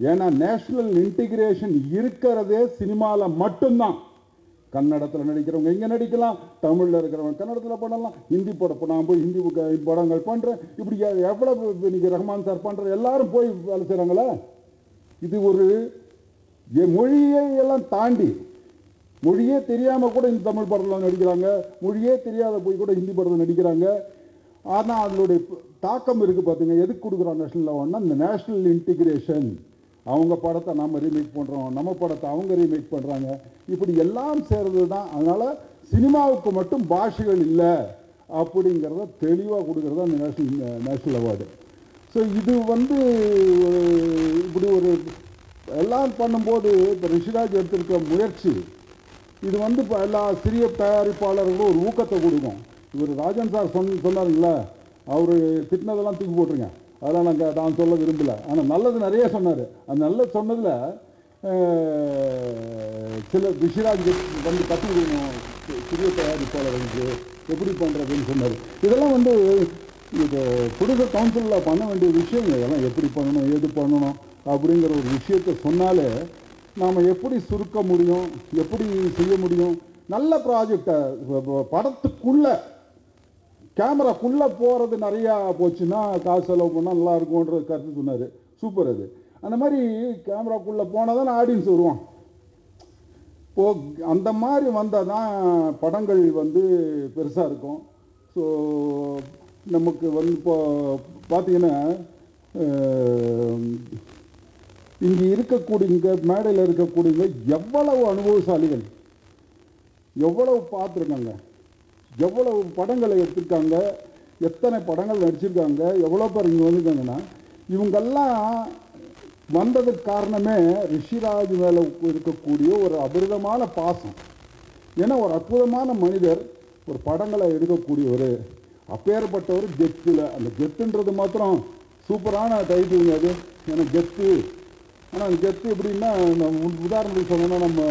ஏன்னா நேஷ்னல் இன்டிகிரேஷன் இருக்கிறதே சினிமாவில் மட்டும்தான். கன்னடத்தில் நடிக்கிறவங்க இங்கே நடிக்கலாம் தமிழில் இருக்கிறவங்க கன்னடத்தில் பண்ணலாம் ஹிந்தி படம் இப்போ நான் போய் ஹிந்தி படங்கள் பண்ணுறேன் இப்படி எவ்வளோ இன்றைக்கி இன்னைக்கு ரஹ்மான் சார் பண்ணுற எல்லாரும் போய் வேலை செய்கிறாங்களே இது ஒரு மொழியை எல்லாம் தாண்டி மொழியே தெரியாமல் கூட இந்த தமிழ் படத்தில் நடிக்கிறாங்க. மொழியே தெரியாத போய் கூட ஹிந்தி படத்தில் நடிக்கிறாங்க. ஆனால் அதனுடைய தாக்கம் இருக்குது பார்த்துங்க எதுக்கு கொடுக்குறோம் நேஷனல் அவார்ட்னா இந்த நேஷ்னல் இன்டிகிரேஷன் அவங்க படத்தை நம்ம ரீமேக் பண்ணுறோம் நம்ம படத்தை அவங்க ரீமேக் பண்ணுறாங்க இப்படி எல்லாம் சேர்றது தான் அதனால் சினிமாவுக்கு மட்டும் பாஷைகள் இல்லை அப்படிங்கிறத தெளிவாக கொடுக்குறது தான் இந்த நேஷ்னல் நேஷ்னல் அவார்டு ஸோ இது வந்து ஒரு இப்படி ஒரு எல்லாம் பண்ணும்போது இப்போ ரிஷிராஜ் எடுத்திருக்க முயற்சி இது வந்து இப்போ எல்லா சிறிய தயாரிப்பாளர்களும் ஒரு ஊக்கத்தை கொடுக்கும். இவர் ராஜன் சார் சொன் சொன்னாருங்களா அவர் திட்டினதெல்லாம் தூக்கி போட்டுருங்க. அதெல்லாம் நாங்கள் நான் சொல்ல விரும்பல. ஆனால் நல்லது நிறைய சொன்னார். அந்த நல்லது சொன்னதில் சில ரிஷிராஜ் வந்து கற்றுக் கொடுக்கணும். சிறிய தயாரிப்பாளர்களுக்கு எப்படி பண்ணுறதுன்னு சொன்னார். இதெல்லாம் வந்து இது ப்ரொடியூசர் கவுன்சிலில் பண்ண வேண்டிய விஷயங்கள். இதெல்லாம் எப்படி பண்ணணும் ஏது பண்ணணும் அப்படிங்கிற ஒரு விஷயத்தை சொன்னாலே நாம் எப்படி சுருக்க முடியும் எப்படி செய்ய முடியும்? நல்ல ப்ராஜெக்டை படத்துக்குள்ளே கேமராக்குள்ளே போகிறது நிறையா போச்சுன்னா காசு செலவு பண்ணால் நல்லா இருக்கும்ன்ற கருத்து சொன்னார். சூப்பர் அது. அந்த மாதிரி கேமராக்குள்ளே போனால் தான் ஆடியன்ஸ் வருவான். இப்போ அந்த மாதிரி வந்தால் தான் படங்கள் வந்து பெருசாக இருக்கும். ஸோ நமக்கு வந்து இப்போ பார்த்தீங்கன்னா இங்கே இருக்கக்கூடிய இங்கே மேடையில் இருக்கக்கூடியவங்க எவ்வளவு அனுபவசாலிகள்? எவ்வளவு பார்த்துருக்காங்க? எவ்வளவு படங்களை எடுத்திருக்காங்க? எத்தனை படங்கள் நடிச்சிருக்காங்க? எவ்வளோ பேர் இங்கே வந்திருக்காங்கன்னா இவங்கெல்லாம் வந்ததுக்கு காரணமே ரிஷிராஜ் மேலே இருக்கக்கூடிய ஒரு அபரிதமான பாசம். ஏன்னா ஒரு அற்புதமான மனிதர் ஒரு படங்களை எடுக்கக்கூடியவர் அப்பேற்பட்டவர் கெத்தில். அந்த கெத்துன்றது மாத்திரம் சூப்பரான டைட்டிலுங்க அது. ஏன்னா கெத்து ஆனால் அந்த கெத்து எப்படின்னா நம்ம உதாரணத்துக்கு சொன்னோன்னா நம்ம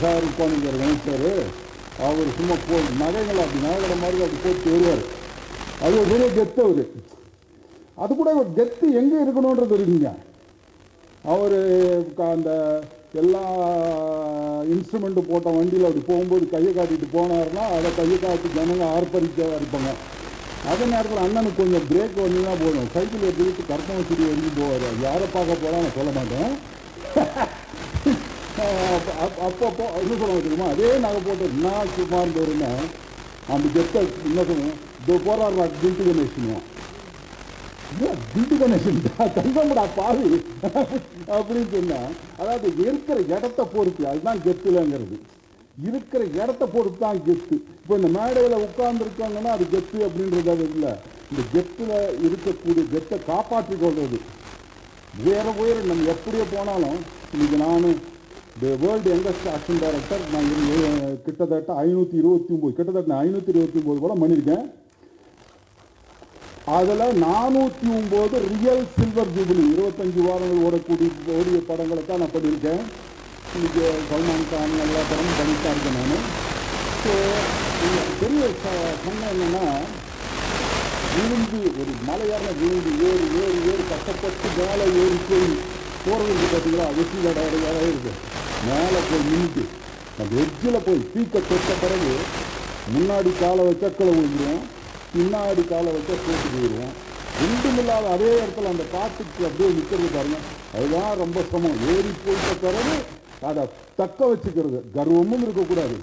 சார் உட்காந்துருக்கார் கணேஷ் அவர் சும்மா போ நகைகள் அப்படி நகைகளை மாதிரி அப்படி போட்டு வருவார் அது ஒரு பெரிய கெத்து அவர். அது கூட ஒரு கெத்து எங்கே இருக்கணுன்றது இருக்குங்க அவர் அந்த எல்லா இன்ஸ்ட்ருமெண்ட்டு போட்ட வண்டியில் அப்படி போகும்போது கையை காட்டிட்டு போனார்னா அதை கையை காட்டி ஜனங்க ஆர்ப்பரிக்க இருப்பாங்க அதே நேரத்தில் அண்ணனுக்கு கொஞ்சம் பிரேக் வந்தீங்கன்னா போதும். சைக்கிள் எடுத்துக்கிட்டு கற்பனை சுடி வரைக்கும் போவார். யாரை பார்க்க போகலாம் நான் சொல்ல மாட்டேன். அப்பப்போ என்ன சொல்ல தெரியுமா? அதே நகை போட்டு நான் சும்மா இருந்தவருன்னா அந்த கெட்ட என்ன சொல்லுவோம் இதோ போறாரு கில்ட்டு கணேஷனுவோம் கில்ட்டு கணேசன் தங்கம்டா பாவி அப்படின்னு சொன்னால் அதாவது இருக்கிற இடத்த பொறுத்து அதுதான் கெத்துலங்கிறது இருக்கிற இடத்த பொறுத்து தான் கெத்து. இப்போ இந்த மேடையில் உட்கார்ந்துருக்காங்கன்னா அது கெத்து அப்படின்றது அது இல்லை. இந்த கெத்தில் இருக்கக்கூடிய கெத்தை காப்பாற்றி கொள்வது வேற உயர நம்ம எப்படியே போனாலும் இன்னைக்கு நானும் the world youngest action director நான் கிட்டத்தட்ட ஐநூற்றி இருபத்தி ஒம்பது கிட்டத்தட்ட ஐநூற்றி இருபத்தி ஒம்பது கூட பண்ணியிருக்கேன். அதில் நானூற்றி ஒம்பது ரியல் சில்வர் ஜூபிலி இருபத்தஞ்சு வாரங்கள் ஓடக்கூடிய ஓடிய படங்களை தான் நான் பண்ணியிருக்கேன். இன்னைக்கு சல்மான் கான் எல்லா படமும் பண்ணிட்டு தான் இருக்கேன் நான். ஸோ பெரிய சொன்ன என்னென்னா விழுந்து ஒரு மலையான விழுந்து ஏறி ஏறி ஏறி கஷ்டப்பட்டு மேலே ஏறி போய் போகிறதுக்கு பார்த்தீங்களா வெற்றி வேற இருக்கு. மேலே போய் நின்றுட்டு அந்த எட்ஜில் போய் பீக்க தொட்ட பிறகு முன்னாடி காலை வச்சா கீழே விழுந்துருவோம் பின்னாடி காலை வச்சா போட்டு போயிடுவோம் ரெண்டும் இல்லாத அதே இடத்துல அந்த காட்டுக்கு அப்படியே நிற்கிறது பாருங்க அதுதான் ரொம்ப சிரமம். ஏறி போயிட்ட பிறகு அதை தக்க வச்சுக்கிறது. கர்வமும் இருக்கக்கூடாது.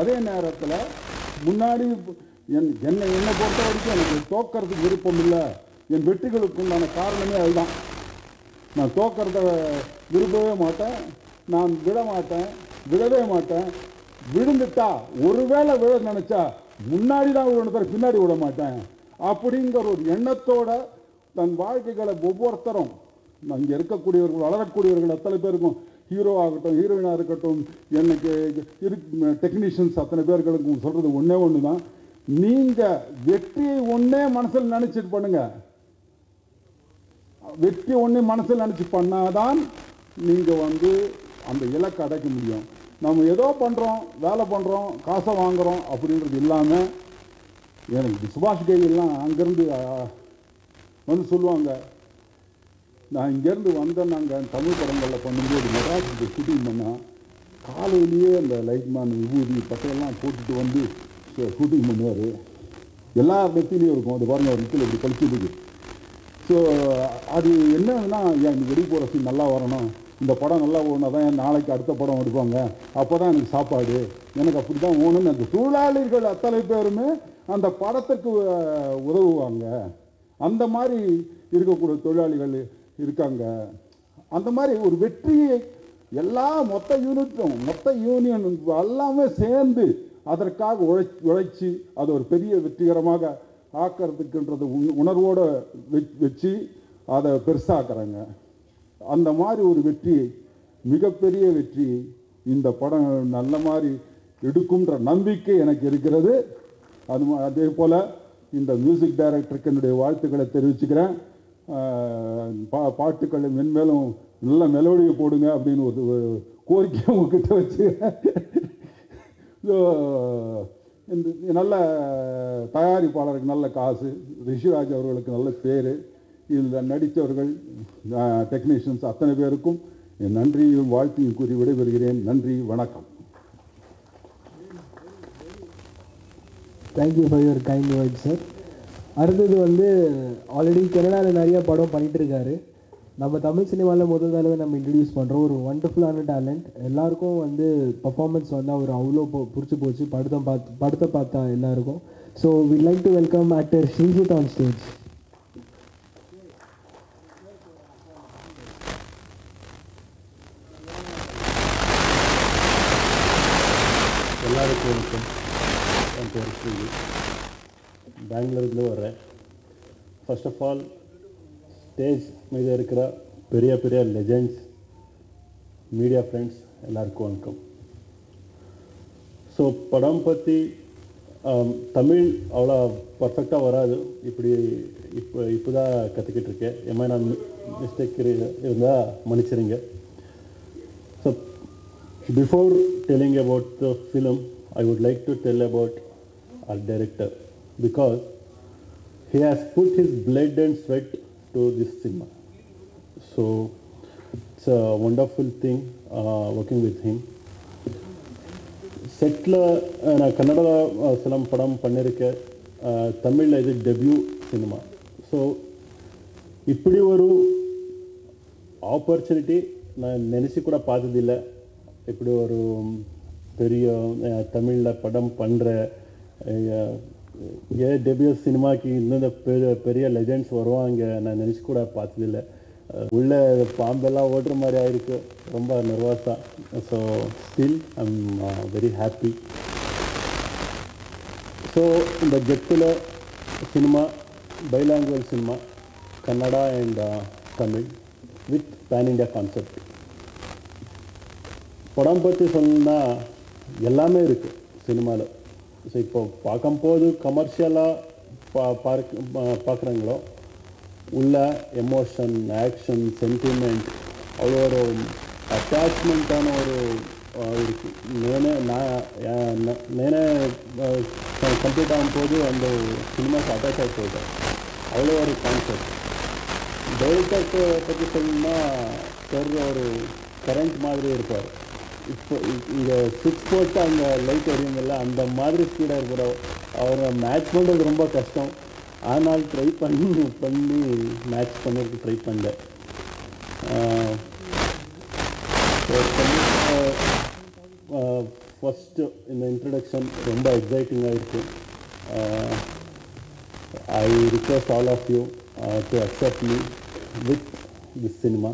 அதே நேரத்தில் முன்னாடி என் என்னை என்னை பொறுத்த வரைக்கும் எனக்கு தோக்கிறதுக்கு விருப்பம் இல்லை. என் வெற்றிகளுக்கு உண்டான காரணமே அதுதான். நான் தோக்கிறத விரும்பவே மாட்டேன். நான் விட மாட்டேன். விடவே மாட்டேன். விழுந்துட்டா ஒருவேளை விழ நினச்சா முன்னாடி தான் விழுந்தார் பின்னாடி விட மாட்டேன். அப்படிங்கிற ஒரு எண்ணத்தோட தன் வாழ்க்கைகளை ஒவ்வொருத்தரும் இங்கே இருக்கக்கூடியவர்கள் வளரக்கூடியவர்கள் அத்தனை பேருக்கும் ஹீரோ ஆகட்டும் ஹீரோயினாக இருக்கட்டும் எனக்கு இரு டெக்னீஷியன்ஸ் அத்தனை பேர்களுக்கும் சொல்கிறது ஒன்றே ஒன்று தான் நீங்கள் வெற்றியை ஒன்றே மனசில் நினச்சிட்டு பண்ணுங்கள் வெற்றி ஒன்று மனசில் நினச்சி பண்ணாதான் நீங்கள் வந்து அந்த இலக்கை அடைக்க முடியும். நம்ம ஏதோ பண்ணுறோம் வேலை பண்ணுறோம் காசை வாங்குகிறோம் அப்படின்றது இல்லாமல் எனக்கு சுபாஷ் கையெல்லாம் அங்கேருந்து வந்து சொல்லுவாங்க நான் இங்கேருந்து வந்தேன் நாங்கள் தமிழ் படங்களில் பண்ணும்போது மெட்ராஸுக்கு ஷூட்டிங் பண்ணால் காலையிலேயே அந்த லைட்மான் விபூதி பட்டையெல்லாம் போட்டுட்டு வந்து ஷூட்டிங் பண்ணுவார். எல்லா இடத்துலையும் இருக்கும். அது பாருங்க ஒரு இடத்துல இப்படி கழிச்சிருக்கு ஸோ அது என்னன்னா என் வெளி போகிற சீன் நல்லா வரணும். இந்த படம் நல்லா ஓடினா தான் நாளைக்கு அடுத்த படம் எடுப்பாங்க? அப்போ தான் எனக்கு சாப்பாடு. எனக்கு அப்படி தான் ஓணும்னு அந்த தொழிலாளிகள் அத்தனை பேருமே அந்த படத்துக்கு உதவுவாங்க. அந்த மாதிரி இருக்கக்கூடிய தொழிலாளிகள் இருக்காங்க. அந்த மாதிரி ஒரு வெற்றியை எல்லா மொத்த யூனிட்டும் மொத்த யூனியன் எல்லாமே சேர்ந்து அதற்காக உழை உழைச்சி அது ஒரு பெரிய வெற்றிகரமாக ஆக்கிறதுக்குன்றது உணர்வோடு வச்சு அதை பெருசாக்குறாங்க. அந்த மாதிரி ஒரு வெற்றியை மிகப்பெரிய வெற்றி இந்த படம் நல்ல மாதிரி எடுக்கும்ன்ற நம்பிக்கை எனக்கு இருக்கிறது. அது அதே போல் இந்த மியூசிக் டைரக்டருக்கு என்னுடைய வாழ்த்துக்களை தெரிவிச்சுக்கிறேன். பா பாட்டுக்களை மென்மேலும் நல்ல மெலோடியை போடுங்க அப்படின்னு ஒரு கோரிக்கையை கோரிக்கை உங்ககிட்ட வச்சு. இந்த நல்ல தயாரிப்பாளருக்கு நல்ல காசு ரிஷிராஜ் அவர்களுக்கு நல்ல பேர் இதில் நடித்தவர்கள் டெக்னீஷியன்ஸ் அத்தனை பேருக்கும் என் நன்றியும் வாழ்த்தையும் கூறி விடைபெறுகிறேன். நன்றி வணக்கம். Thank you for your kind word sir அடுத்தது வந்து ஆல்ரெடி கனடாவில் நிறைய படம் பண்ணிட்டு இருக்காரு நம்ம தமிழ் சினிமாவில் முதல் தடவை நம்ம இன்ட்ரடியூஸ் பண்ணுறோம் ஒரு ஒண்டர்ஃபுல்லான டேலண்ட் எல்லாருக்கும் வந்து பர்ஃபார்மன்ஸ் வந்து அவர் அவ்வளோ போ- பிடிச்சி போச்சு. படத்தை பார்த்து படத்தை பார்த்தா எல்லாருக்கும். So we like to welcome actor Sreejith on stage எல்லாருக்கும் வணக்கம். என் பேர் ஸ்ரீஜித் பெங்களூர்லேருந்து வர்றேன். ஃபர்ஸ்ட் ஆஃப் ஆல் ஸ்டேஜ் மீது இருக்கிற பெரிய பெரிய லெஜெண்ட்ஸ் மீடியா ஃப்ரெண்ட்ஸ் எல்லாருக்கும் வணக்கம். ஸோ படம் பற்றி தமிழ் அவ்வளோ பர்ஃபெக்டாக வராது. இப்படி இப்போ இப்போ தான் கற்றுக்கிட்டு இருக்கேன் ஏமா மிஸ்டேக் இருந்தால் மன்னிச்சிருங்க. So before telling about the film I would like to tell about our director. Because he has put his blood and sweat to this cinema. So it's a wonderful thing uh, working with him. செட்டில் நான் கன்னட சிலம் படம் பண்ணியிருக்கேன் தமிழில் இது debut cinema so இப்படி ஒரு opportunity நான் நினச்சி கூட பார்த்ததில்ல இப்படி ஒரு பெரிய தமிழில் படம் பண்ணுற ஏ டெபியூ சினிமாக்கு இந்த பெரிய பெரிய லெஜெண்ட்ஸ் வருவாங்க. நான் நினச்சி கூட பார்த்ததில்ல. உள்ள பாம்பெல்லாம் ஓட்டுற மாதிரி ஆயிருக்கு. ரொம்ப நர்வஸாக so still I'm very happy so இந்த ஜெட்டில் cinema bilingual cinema Kannada and Tamil with pan India concept படம் பற்றி சொல்லணும்னா எல்லாமே இருக்குது சினிமாவில் ஸோ இப்போ பார்க்கும்போது கமர்ஷியலாக பா பார்க்க பார்க்குறாங்களோ? உள்ள எமோஷன் ஆக்ஷன் சென்டிமெண்ட் அவ்வளோ ஒரு அட்டாச்மெண்ட்டான ஒரு இருக்குது நேனே நான் நேனே கம்ப்ளீட் ஆகும்போது அந்த சினிமாக்கு அட்டாச் ஆகி போயிட்டேன் அவ்வளோ ஒரு கான்செப்ட் டைரக்டர்ஸை பற்றி சொல்லணும்னா தெரிஞ்ச ஒரு கரண்ட் மாதிரி இருப்பார். இப்போ இங்கே சிக்ஸ் போட்டு அந்த லைட் எரியுமில்ல அந்த மாதிரி ஸ்பீடாக இருக்கிற அவரை மேட்ச் பண்ணுறது ரொம்ப கஷ்டம். ஆனால் ட்ரை பண்ணி பண்ணி மேட்ச் பண்ணுறதுக்கு ட்ரை பண்ணேன் ஃபஸ்ட்டு இந்த இன்ட்ரடக்ஷன் ரொம்ப எக்ஸைட்டிங்காக இருக்குது I request all of you to accept me with this cinema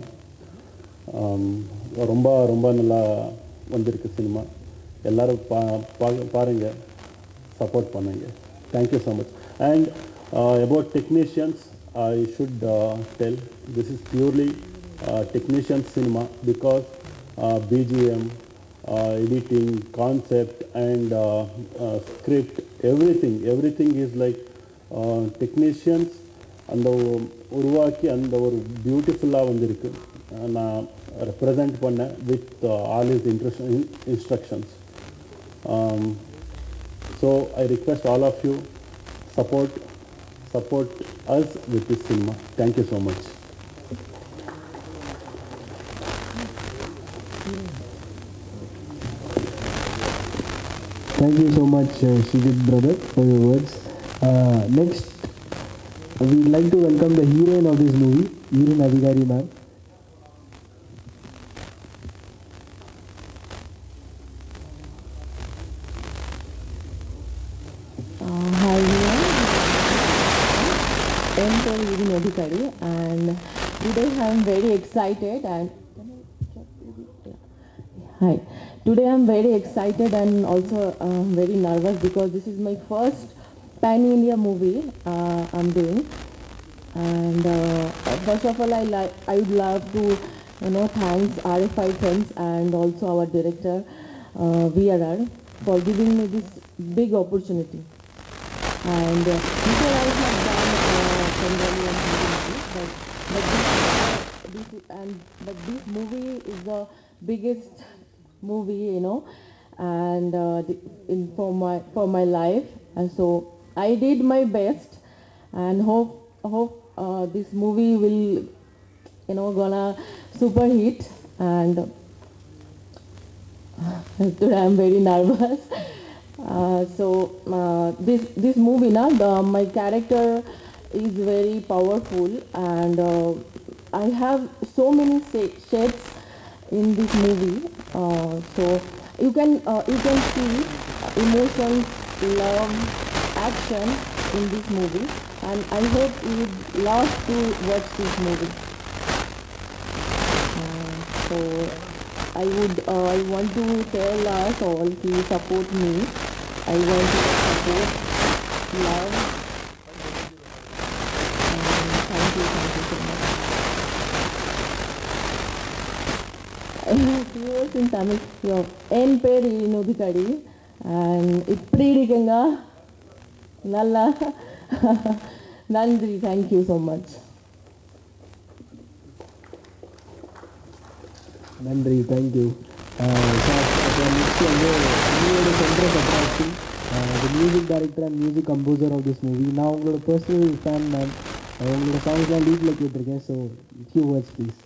ரொம்ப ரொம்ப நல்லா வந்திருக்கு சினிமா. எல்லோரும் பா பா பாருங்கள் சப்போர்ட் பண்ணுங்க. Thank you so much and about technicians I should tell this is purely technician cinema because BGM editing concept and script everything everything is like technicians அந்த உருவாக்கி அந்த ஒரு பியூட்டிஃபுல்லாக வந்திருக்கு. நான் ரெப்ரசன்ட் பண்ணேன் with all is interest instructions so I request all of you support support us with this cinema thank you so much Thank you so much, uh, Shijit brother, for your words. Uh, next, we'd like to welcome the heroine of this movie, Irin Adhikari ma'am. Adhikari and today I am very excited and hi. Today I am very excited and also uh, very nervous because this is my first pan India movie uh, I'm doing. And uh, first of all I like I would love to you know thanks RFI Films and also our director uh, VRR for giving me this big opportunity. And uh, before I have done uh, but this, uh, this and but this movie is the biggest movie, you know, and uh, the, in for my for my life, and so I did my best, and hope hope uh, this movie will, you know, gonna super hit and. Today I'm very nervous. Uh, so uh, this this movie now the, my character is very powerful and uh, I have so many shades in this movie. Uh, so you can uh, you can see emotions, love, action in this movie, and I hope you would love to watch this movie. Uh, so I would uh, I want to tell us all to support me. I want to support love. Viewers in Tamil. Yo, என் பேர் இனோதிகடி and இப்படி இருக்குங்க நல்லா நன்றி thank you so much நன்றி thank you next வந்து உங்களோட central attraction the music director and music composer of this movie நான் உங்களோட பர்சனல் ஃபேன் மேம் உங்களோட சாங்ஸ்லாம் லீடில் கேட்டிருக்கேன் ஸோ ஃபியூ வேர்ட்ஸ் ப்ளீஸ்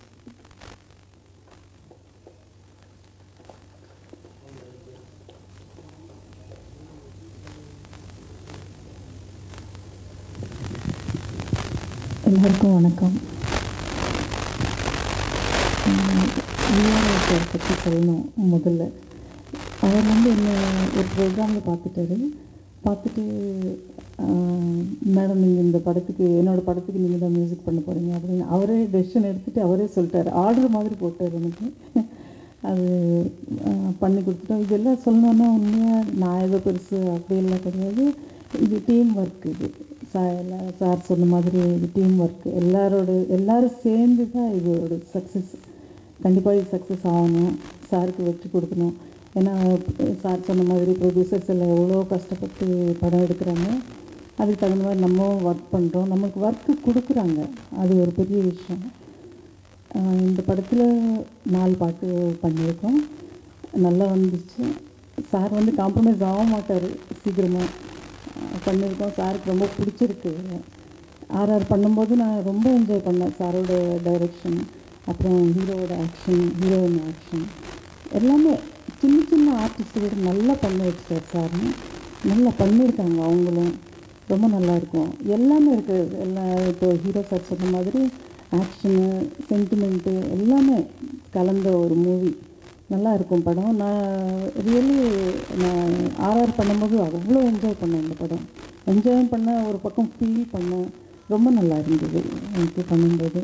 எல்லாருக்கும் வணக்கம். விஆர்ஆர் பற்றி சொல்லணும் முதல்ல. அவர் வந்து என்ன ஒரு ப்ரோக்ராமில் பார்த்துட்டாரு. பார்த்துட்டு மேடம் நீங்கள் இந்த படத்துக்கு என்னோடய படத்துக்கு நீங்கள் தான் மியூசிக் பண்ண போகிறீங்க அப்படின்னு அவரே டெசிஷன் எடுத்துகிட்டு அவரே சொல்லிட்டார். ஆர்டர் மாதிரி போட்டார் எனக்கு. அது பண்ணி கொடுத்துட்டோம். இதெல்லாம் சொல்லணுன்னா உண்மையாக நான் ஏதோ பெருசு? அப்படியெல்லாம் கிடையாது. இது டீம் ஒர்க் இது. சார் சார் சொன்ன மாதிரி இது டீம் ஒர்க் எல்லாரோட எல்லாரும் சேர்ந்து தான் இதோட சக்ஸஸ் கண்டிப்பாக இது சக்ஸஸ் ஆகணும். சாருக்கு வெற்றி கொடுக்கணும். ஏன்னா சார் சொன்ன மாதிரி ப்ரொடியூசர்ஸ் எல்லாம் எவ்வளோ கஷ்டப்பட்டு படம் எடுக்கிறாங்க. அதுக்கு தகுந்த மாதிரி நம்ம ஒர்க் பண்ணுறோம் நமக்கு ஒர்க்கு கொடுக்குறாங்க. அது ஒரு பெரிய விஷயம். இந்த படத்தில் நாலு பாட்டு பண்ணியிருக்கோம். நல்லா வந்துச்சு. சார் வந்து காம்ப்ரமைஸ் ஆக மாட்டார். சீக்கிரமாக பண்ணியிருக்கோம். சாருக்கு ரொம்ப பிடிச்சிருக்கு. ஆர்ஆர் பண்ணும்போது நான் ரொம்ப என்ஜாய் பண்ணேன். சாரோட டைரக்ஷன் அப்புறம் ஹீரோவோட ஆக்ஷன் ஹீரோயின் ஆக்ஷன் எல்லாமே சின்ன சின்ன ஆர்டிஸ்ட் நல்லா பண்ணி சார் சார். நல்லா பண்ணியிருக்காங்க அவங்களும். ரொம்ப நல்லா இருக்கும். எல்லாமே இருக்குது எல்லா இப்போ ஹீரோ சார் சொன்ன மாதிரி ஆக்ஷனு சென்டிமெண்ட்டு எல்லாமே கலந்த ஒரு மூவி நல்லா இருக்கும் படம். நான் ரியலி நான் ஆர்ஆர் பண்ணும்போது அவ்வளோ என்ஜாய் பண்ணேன் இந்த படம். என்ஜாய் பண்ண ஒரு பக்கம் ஃபீல் பண்ணேன். ரொம்ப நல்லா இருந்தது. எனக்கு பண்ணும்போது.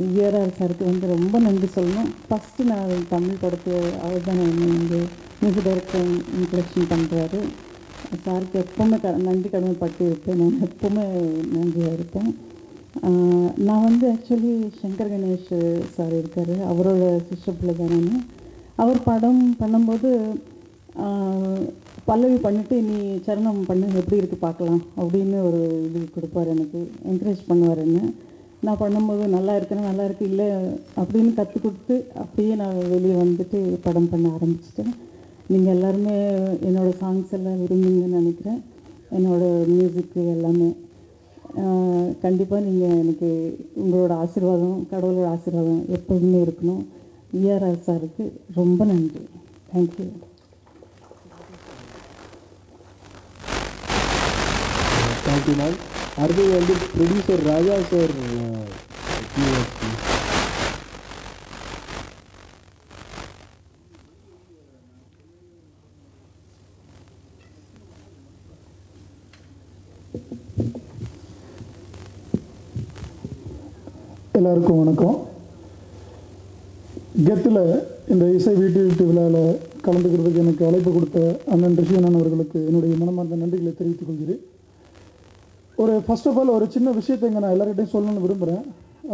விஆர்ஆர் சாருக்கு வந்து ரொம்ப நன்றி சொல்லணும். ஃபஸ்ட்டு நான் தமிழ் படத்தை அவர் தான் என்னை வந்து மியூசிக் டைரக்டர் இன்ட்ரடக்ஷன் பண்ணுறாரு சாருக்கு எப்போவுமே க நன்றி கடமைப்பட்டு இருப்பேன். நான் எப்போவுமே நன்றியாக இருப்பேன். நான் வந்து ஆக்சுவலி சங்கர் கணேஷ் சார் இருக்கார். அவரோட சிஸ்டப்பில் தான் நான். அவர் படம் பண்ணும்போது பல்லவி பண்ணிவிட்டு நீ சரணம் பண்ணு எப்படி இருக்குது பார்க்கலாம் அப்படின்னு ஒரு இது கொடுப்பார் எனக்கு. என்கரேஜ் பண்ணுவார் என்ன. நான் பண்ணும்போது நல்லா இருக்குன்னா நல்லா இருக்கு இல்லை அப்படின்னு கற்றுக் கொடுத்து அப்படியே நான் வெளியே வந்துட்டு படம் பண்ண ஆரம்பிச்சிட்டேன். நீங்கள் எல்லாருமே என்னோடய சாங்ஸ் எல்லாம் விரும்புங்கன்னு நினைக்கிறேன். என்னோடய மியூசிக்கு எல்லாமே. கண்டிப்பாக நீங்கள் எனக்கு உங்களோட ஆசீர்வாதம் கடவுளோட ஆசீர்வாதம் எப்போதுமே இருக்கணும். விஆர்ஆர் சாருக்கு ரொம்ப நன்றி. தேங்க்யூ தேங்க்யூ மேம் அடுத்தது வந்து ப்ரொடியூசர் ராஜா சார் எல்லாருக்கும் வணக்கம். கெத்தில் இந்த இசை வீட்டு வீட்டு விழாவில் கலந்துக்கிறதுக்கு எனக்கு அழைப்பு கொடுத்த அண்ணன் ரிஷிவனன் அவர்களுக்கு என்னுடைய மனமார்ந்த நன்றிகளை தெரிவித்துக் கொள்கிறேன். ஒரு ஃபர்ஸ்ட் ஆஃப் ஆல் ஒரு சின்ன விஷயத்தை இங்கே நான் எல்லார்கிட்டையும் சொல்லணும்னு விரும்புகிறேன்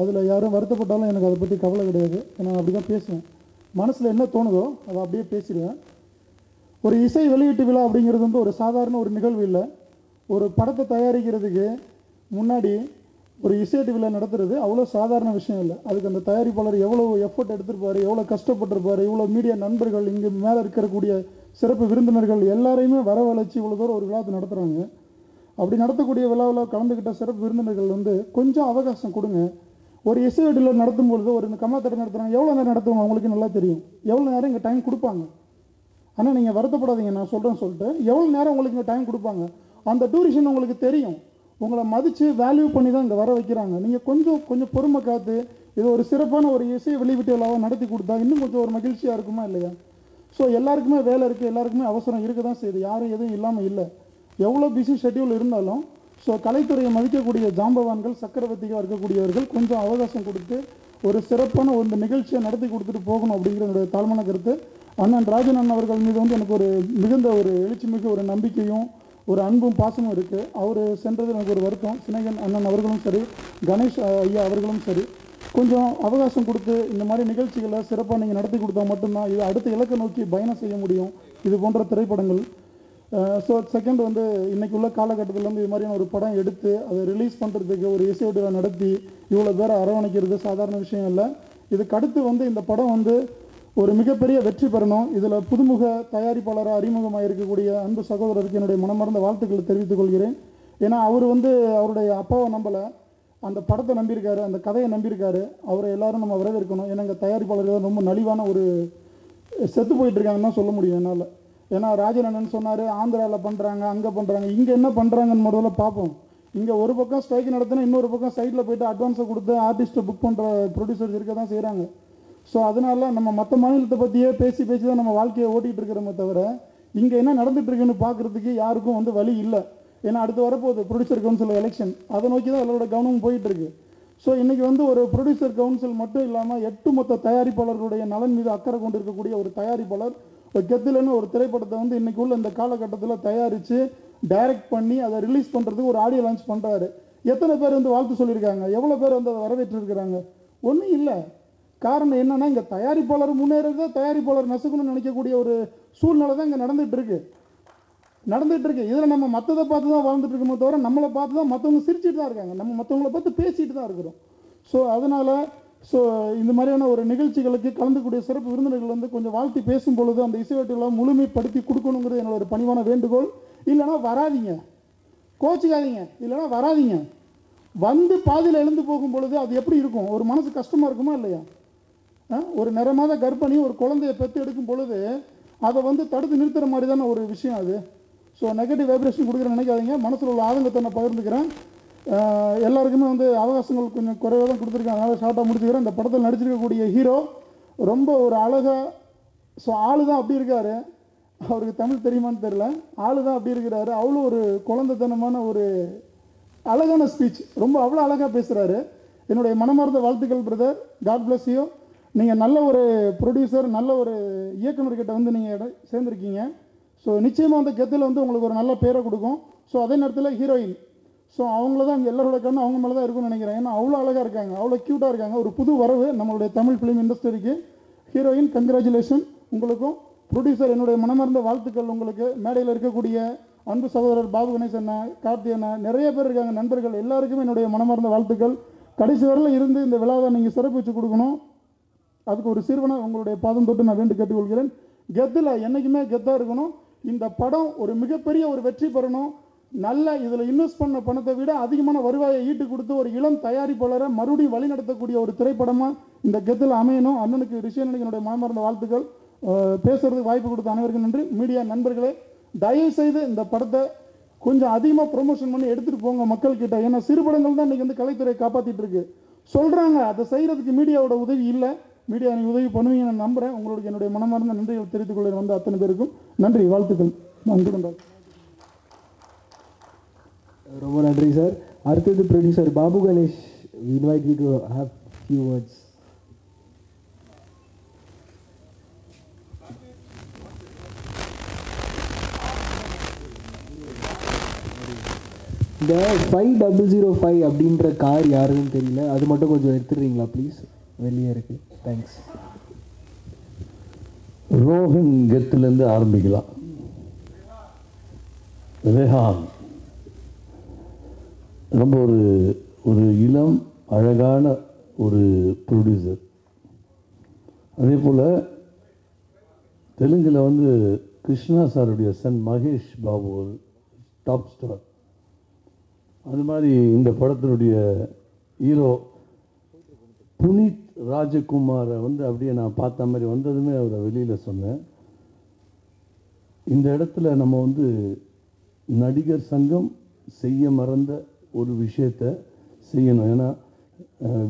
அதில் யாரும் வருத்தப்பட்டாலும் எனக்கு அதை பற்றி கவலை கிடையாது. நான் அப்படி தான் பேசுவேன். மனசில் என்ன தோணுதோ அதை அப்படியே பேசிடுவேன். ஒரு இசை வெளியீட்டு விழா அப்படிங்கிறது வந்து ஒரு சாதாரண ஒரு நிகழ்வு இல்லை. ஒரு படத்தை தயாரிக்கிறதுக்கு முன்னாடி ஒரு இசையட்டு விழா நடத்துறது அவ்வளோ சாதாரண விஷயம் இல்லை. அதுக்கு அந்த தயாரிப்பாளர் எவ்வளோ எஃபர்ட் எடுத்திருப்பார் எவ்வளோ கஷ்டப்பட்டிருப்பார் இவ்வளோ மீடியா நண்பர்கள் இங்கே மேலே இருக்கக்கூடிய சிறப்பு விருந்தினர்கள் எல்லாரையுமே வரவழைச்சி இவ்வளோ தூரம் ஒரு விழாவை நடத்துகிறாங்க அப்படி நடத்தக்கூடிய விழாவில் கலந்துக்கிட்ட சிறப்பு விருந்தினர்கள் வந்து கொஞ்சம் அவகாசம் கொடுங்க. ஒரு இசையட்டில் நடத்தும் பொழுது ஒரு இந்த கமலாத்தட்டை நடத்துகிறாங்க எவ்வளோ நேரம் நடத்துவாங்க அவங்களுக்கு நல்லா தெரியும். எவ்வளோ நேரம் இங்கே டைம் கொடுப்பாங்க? ஆனால் நீங்கள் வருத்தப்படாதீங்க நான் சொல்கிறேன்னு சொல்லிட்டு எவ்வளோ நேரம் உங்களுக்கு இங்கே டைம் கொடுப்பாங்க? அந்த டூரிஷன் உங்களுக்கு தெரியும். உங்களை மதித்து வேல்யூ பண்ணி தான் இங்கே வர வைக்கிறாங்க. நீங்கள் கொஞ்சம் கொஞ்சம் பொறுமை காத்து இது ஒரு சிறப்பான ஒரு இசை வெளிவிட்டு நடத்தி கொடுத்தா இன்னும் கொஞ்சம் ஒரு மகிழ்ச்சியாக இருக்குமா இல்லையா? ஸோ எல்லாருக்குமே வேலை இருக்குது எல்லாருக்குமே அவசரம் இருக்க தான் செய்யுது. யாரும் எதுவும் இல்லாமல் இல்லை. எவ்வளோ பிஸி ஷெட்யூல் இருந்தாலும் ஸோ கலைத்துறையை மதிக்கக்கூடிய ஜாம்பவான்கள் சக்கரவர்த்தியாக இருக்கக்கூடியவர்கள் கொஞ்சம் அவகாசம் கொடுத்து ஒரு சிறப்பான ஒரு நிகழ்ச்சியை நடத்தி கொடுத்துட்டு போகணும் அப்படிங்கிற என்னுடைய தாழ்மான கருத்து. அண்ணன் ராஜன் அண்ணன் அவர்கள் மீது வந்து எனக்கு ஒரு மிகுந்த ஒரு எழுச்சி மிகு ஒரு நம்பிக்கையும் ஒரு அன்பும் பாசமும் இருக்குது அவர் சென்றது எனக்கு ஒரு வருத்தம். சினேகன் அண்ணன் அவர்களும் சரி கணேஷ் ஐயா அவர்களும் சரி. கொஞ்சம் அவகாசம் கொடுத்து இந்த மாதிரி நிகழ்ச்சிகளை சிறப்பாக நீங்கள் நடத்தி கொடுத்தா மட்டும்தான் இது அடுத்த இலக்கை நோக்கி பயணம் செய்ய முடியும். இது போன்ற திரைப்படங்கள். ஸோ செகண்ட் வந்து இன்றைக்கி உள்ள காலகட்டத்தில் வந்து இது மாதிரியான ஒரு படம் எடுத்து அதை ரிலீஸ் பண்ணுறதுக்கு ஒரு இசை விழா நடத்தி இவ்வளோ பேரை அரவணைக்கிறது சாதாரண விஷயம் இல்லை. இதுக்கு அடுத்து வந்து இந்த படம் வந்து ஒரு மிகப்பெரிய வெற்றி பெறணும். இதில் புதுமுக தயாரிப்பாளராக அறிமுகமாக இருக்கக்கூடிய அன்பு சகோதரருக்கு என்னுடைய மனமார்ந்த வாழ்த்துக்களை தெரிவித்துக் கொள்கிறேன். ஏன்னா அவர் வந்து அவருடைய அப்பாவை நம்பலை. அந்த படத்தை நம்பியிருக்காரு அந்த கதையை நம்பியிருக்காரு. அவரை எல்லாரும் நம்ம வரவேற்கணும். ஏன்னா எங்கள் தயாரிப்பாளர்கள் ரொம்ப நலிவான ஒரு செத்து போயிட்டுருக்காங்கன்னு தான் சொல்ல முடியும் என்னால். ஏன்னா ராஜனண்ணன் சொன்னார் ஆந்திராவில் பண்ணுறாங்க அங்கே பண்ணுறாங்க இங்கே என்ன பண்ணுறாங்கன்னு முதல்ல பார்ப்போம். இங்கே ஒரு பக்கம் ஸ்ட்ரைக் நடத்தினா இன்னொரு பக்கம் சைடில் போயிட்டு அட்வான்ஸை கொடுத்து ஆர்டிஸ்ட்டை புக் பண்ணுற ப்ரொடியூசர்ஸ் இருக்க தான் செய்கிறாங்க ஸோ அதனால நம்ம மற்ற மாநிலத்தை பற்றியே பேசி பேசி தான் நம்ம வாழ்க்கையை ஓட்டிகிட்டு இருக்கிறோமே தவிர இங்கே என்ன நடந்துட்டுருக்குன்னு பார்க்குறதுக்கு யாருக்கும் வந்து வழி இல்லை. ஏன்னா அடுத்து வரப்போகுது ப்ரொடியூசர் கவுன்சில் எலெக்ஷன் அதை நோக்கி தான் எல்லாரோட கவனமும் போயிட்டுருக்கு ஸோ இன்றைக்கி வந்து ஒரு ப்ரொடியூசர் கவுன்சில் மட்டும் இல்லாமல் எட்டு மொத்த தயாரிப்பாளர்களுடைய நலன் மீது அக்கறை கொண்டு இருக்கக்கூடிய ஒரு தயாரிப்பாளர் ஒரு கெத்திலன்னு ஒரு திரைப்படத்தை வந்து இன்றைக்கி உள்ள இந்த காலகட்டத்தில் தயாரித்து டைரக்ட் பண்ணி அதை ரிலீஸ் பண்ணுறதுக்கு ஒரு ஆடியோ லான்ச் பண்ணுறாரு எத்தனை பேர் வந்து வாழ்த்து சொல்லியிருக்காங்க? எவ்வளோ பேர் வந்து அதை வரவேற்றிருக்கிறாங்க? ஒன்றும் இல்லை. காரணம் என்னன்னா இங்கே தயாரிப்பாளர் முன்னேறத தயாரிப்பாளர் நசுக்கணும்னு நினைக்கக்கூடிய ஒரு சூழ்நிலை தான் இங்கே நடந்துகிட்டு இருக்கு. நடந்துகிட்டு இருக்கு. இதில் நம்ம மற்றதை பார்த்து தான் வாழ்ந்துட்டு இருக்கோமே தவிர நம்மளை பார்த்து தான் மற்றவங்க சிரிச்சிட்டு தான் இருக்காங்க. நம்ம மற்றவங்கள பார்த்து பேசிட்டு தான் இருக்கிறோம். ஸோ அதனால் ஸோ இந்த மாதிரியான ஒரு நிகழ்ச்சிகளுக்கு கலந்துக்கூடிய சிறப்பு விருந்தினர்கள் வந்து கொஞ்சம் வாழ்த்தி பேசும் பொழுது அந்த இசைவேட்டுகளை முழுமைப்படுத்தி கொடுக்கணுங்கிறது என்னோட ஒரு பணிவான வேண்டுகோள். இல்லைன்னா வராதீங்க. கோச்சிக்காதீங்க. இல்லைன்னா வராதீங்க. வந்து பாதியில் எழுந்து போகும் பொழுது அது எப்படி இருக்கும்? ஒரு மனசு கஷ்டமாக இருக்குமா இல்லையா? ஒரு நிறமாத கர்ப்பிணி ஒரு குழந்தைய பெற்று எடுக்கும் பொழுது அதை வந்து தடுத்து நிறுத்துகிற மாதிரி தானே ஒரு விஷயம் அது. ஸோ நெகட்டிவ் வைப்ரேஷன் கொடுக்குற நினைக்காதீங்க. மனசில் உள்ள ஆதங்கத்தை நான் பகிர்ந்துக்கிறேன் எல்லாருக்குமே வந்து அவகாசங்கள் கொஞ்சம் குறைவாக தான் கொடுத்துருக்காங்க. அதனால் ஷார்ட்டாக முடிச்சுக்கிறேன். இந்த படத்தில் நடிச்சிருக்கக்கூடிய ஹீரோ ரொம்ப ஒரு அழகாக ஸோ ஆளு தான் அப்படி இருக்கார். அவருக்கு தமிழ் தெரியுமான்னு தெரில ஆளு தான் அப்படி இருக்கிறாரு. அவ்வளோ ஒரு குழந்தைத்தனமான ஒரு அழகான ஸ்பீச் ரொம்ப அவ்வளோ அழகாக பேசுகிறாரு என்னுடைய மனமார்ந்த வாழ்த்துக்கள் பிரதர் காட் பிளஸ் யூ நீங்கள் நல்ல ஒரு ப்ரொடியூசர் நல்ல ஒரு இயக்குநர்கிட்ட வந்து நீங்கள் சேர்ந்துருக்கீங்க. ஸோ நிச்சயமாக வந்து கெத்தில் வந்து உங்களுக்கு ஒரு நல்ல பேரை கொடுக்கும். ஸோ அதே நேரத்தில் ஹீரோயின் ஸோ அவங்கள தான் இங்கே எல்லாரோட கண்ணும் அவங்க மேலே தான் இருக்கும்னு நினைக்கிறேன். ஏன்னா அவ்வளோ அழகாக இருக்காங்க. அவ்வளோ க்யூட்டாக இருக்காங்க. ஒரு புது வரவு நம்மளுடைய தமிழ் ஃபிலிம் இண்டஸ்ட்ரிக்கு ஹீரோயின் கங்க்ராச்சுலேஷன் உங்களுக்கும் ப்ரொடியூசர் என்னுடைய மனமார்ந்த வாழ்த்துக்கள் உங்களுக்கு. மேடையில் இருக்கக்கூடிய அன்பு சகோதரர் பாபு கணேசண்ணா கார்த்தி அண்ணா நிறைய பேர் இருக்காங்க. நண்பர்கள் எல்லாருக்குமே என்னுடைய மனமார்ந்த வாழ்த்துக்கள். கடைசி வரல இருந்து இந்த விழாவை நீங்கள் சிறப்பிச்சு கொடுக்கணும். அதுக்கு ஒரு சிறுவனை உங்களுடைய பாதம் தொட்டு நான் வேண்டு கேட்டுக்கொள்கிறேன். கெத்தில் என்றைக்குமே கெத்தாக இருக்கணும். இந்த படம் ஒரு மிகப்பெரிய ஒரு வெற்றி பெறணும். நல்ல இதில் இன்வெஸ்ட் பண்ண பணத்தை விட அதிகமான வருவாயை ஈட்டு கொடுத்து ஒரு இளம் தயாரிப்பாளரை மறுபடியும் வழிநடத்தக்கூடிய ஒரு திரைப்படமாக இந்த கெத்தில் அமையணும். அண்ணனுக்கு ரிஷியனுக்கு என்னுடைய மனமார்ந்த வாழ்த்துக்கள். அஹ் பேசுறதுக்கு வாய்ப்பு கொடுத்த அனைவருக்கும் நன்றி. மீடியா நண்பர்களே தயவு செய்து இந்த படத்தை கொஞ்சம் அதிகமாக ப்ரொமோஷன் பண்ணி எடுத்துகிட்டு போங்க மக்கள் கிட்ட ஏன்னா சிறு படங்கள் தான் இன்றைக்கி வந்து கலைத்துறை காப்பாற்றிட்டு இருக்கு. சொல்கிறாங்க அதை செய்கிறதுக்கு மீடியாவோட உதவி இல்லை. மீடியா நீங்கள் உதவி பண்ணுவீங்க நான் நம்புகிறேன் உங்களுக்கு என்னுடைய மனமார்ந்த நன்றிகள் தெரிவித்துக் கொள்ள வந்த அத்தனை பேருக்கும். நன்றி வாழ்த்துக்கள். நன்றி கொண்டார் ரொம்ப நன்றி சார். அடுத்தது producer Babu Ganesh. Invite you to have few words இந்த ஃபைவ் டபுள் ஜீரோ ஃபைவ் அப்படின்ற கார் யாருன்னு தெரியல. அது மட்டும் கொஞ்சம் எடுத்துடுறீங்களா ப்ளீஸ் வெளியே இருக்குது தேங்க்ஸ் ரோஹன் கெத்துலேருந்து ஆரம்பிக்கலாம். ரெஹான். ரொம்ப ஒரு ஒரு இளம் அழகான ஒரு ப்ரொடியூசர் அதே போல் தெலுங்கில் வந்து கிருஷ்ணா சாருடைய சன் மகேஷ் பாபு ஒரு டாப் ஸ்டார் அது மாதிரி இந்த படத்தினுடைய ஹீரோ புனித் ராஜகுமாரை வந்து அப்படியே நான் பார்த்த மாதிரி வந்ததுமே அவரை வெளியில் சொன்னேன். இந்த இடத்துல நம்ம வந்து நடிகர் சங்கம் செய்ய மறந்த ஒரு விஷயத்தை செய்யணும். ஏன்னா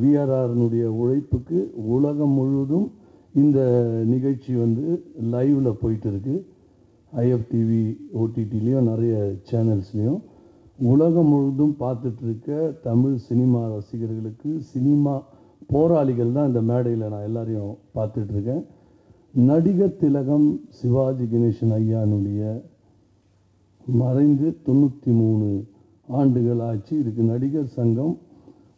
விஆர்ஆர்னுடைய உழைப்புக்கு உலகம் முழுவதும் இந்த நிகழ்ச்சி வந்து லைவில் போயிட்டு இருக்கு. ஐஎஃப்டிவி ஓடிடிலையும் நிறைய சேனல்ஸ்லேயும் உலகம் முழுதும் பார்த்துட்ருக்க தமிழ் சினிமா ரசிகர்களுக்கு சினிமா போராளிகள் தான் இந்த மேடையில் நான் எல்லாரையும் பார்த்துட்ருக்கேன். நடிகர் திலகம் சிவாஜி கணேசன் ஐயானுடைய மறைந்து தொண்ணூற்றி மூணு ஆண்டுகள் ஆச்சு. இதுக்கு நடிகர் சங்கம்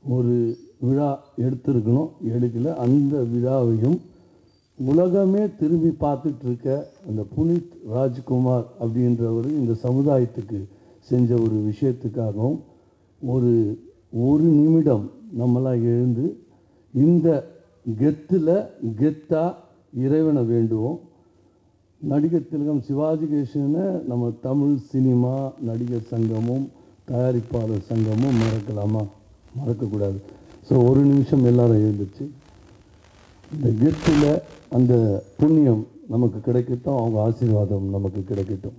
ஒரு விழா எடுத்திருக்கணும். எடுக்கல. அந்த விழாவையும் உலகமே திரும்பி பார்த்துட்ருக்க அந்த புனித் ராஜ்குமார் அப்படின்றவர் இந்த சமுதாயத்துக்கு செஞ்ச ஒரு விஷயத்துக்காகவும் ஒரு ஒரு நிமிடம் நம்மளாம் எழுந்து இந்த கெத்தில் கெத்தாக இறைவனை வேண்டுவோம். நடிகர் திலகம் சிவாஜி கணேசனை நம்ம தமிழ் சினிமா நடிகர் சங்கமும் தயாரிப்பாளர் சங்கமும் மறக்கலாமா? மறக்கக்கூடாது. ஸோ ஒரு நிமிஷம் எல்லாரும் எழுந்துச்சு இந்த கெத்தில் அந்த புண்ணியம் நமக்கு கிடைக்கட்டும் அவங்க ஆசீர்வாதம் நமக்கு கிடைக்கட்டும்.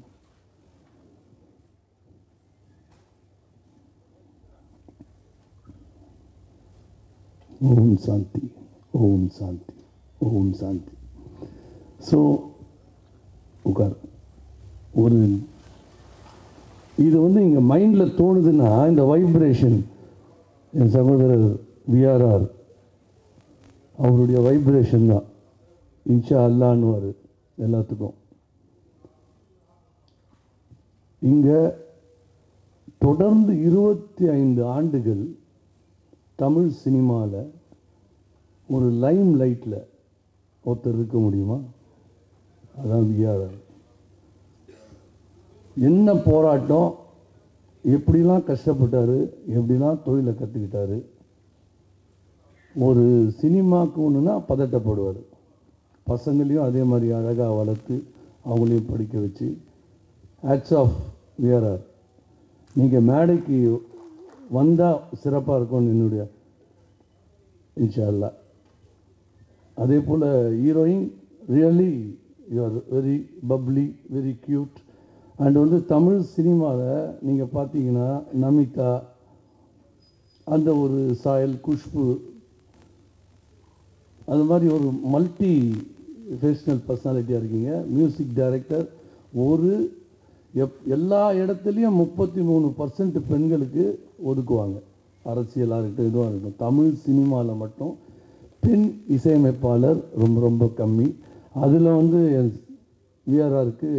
ஓம் சாந்தி ஓம் சாந்தி ஓம் சாந்தி ஸோ உட்கார் ஒரு இது வந்து இங்கே மைண்டில் தோணுதுன்னா இந்த வைப்ரேஷன் என் சகோதரர் விஆர்ஆர் அவருடைய வைப்ரேஷன் தான். இன்ஷா அல்லான்னுவார் எல்லாத்துக்கும். இங்கே தொடர்ந்து இருபத்தி ஐந்து ஆண்டுகள் தமிழ் சினிமாவில் ஒரு லைம் லைட்டில் ஒருத்தர் இருக்க முடியுமா? அதான் விஆர்ஆர் என்ன போராட்டம்? எப்படிலாம் கஷ்டப்பட்டார்? எப்படிலாம் தொழிலை கற்றுக்கிட்டார் ஒரு சினிமாவுக்கு ஒன்றுனா பதட்டப்படுவார். பசங்களையும் அதே மாதிரி அழகாக வளர்த்து அவங்களையும் படிக்க வச்சு. ஆட்ஸ் ஆஃப் விஆர்ஆர் நீங்கள் மேடைக்கு வந்தால் சிறப்பாக இருக்கும்னு என்னுடைய இன்ஷா அல்லா அதே போல் heroine really you are very bubbly very cute and வந்து தமிழ் சினிமாவில் நீங்கள் பார்த்தீங்கன்னா நமிதா அந்த ஒரு சாயல் குஷ்பு அது மாதிரி ஒரு மல்டி ஃபேஷனல் பர்சனாலிட்டியாக இருக்கீங்க. மியூசிக் டைரக்டர் ஒரு எப் எல்லா இடத்துலையும் முப்பத்தி மூணு பர்சன்ட் பெண்களுக்கு ஒதுக்குவாங்க அரசியலாக இருக்கட்டும் இதுவாக இருக்கட்டும். தமிழ் சினிமாவில் மட்டும் பெண் இசையமைப்பாளர் ரொம்ப ரொம்ப கம்மி. அதில் வந்து விஆர்ஆருக்கு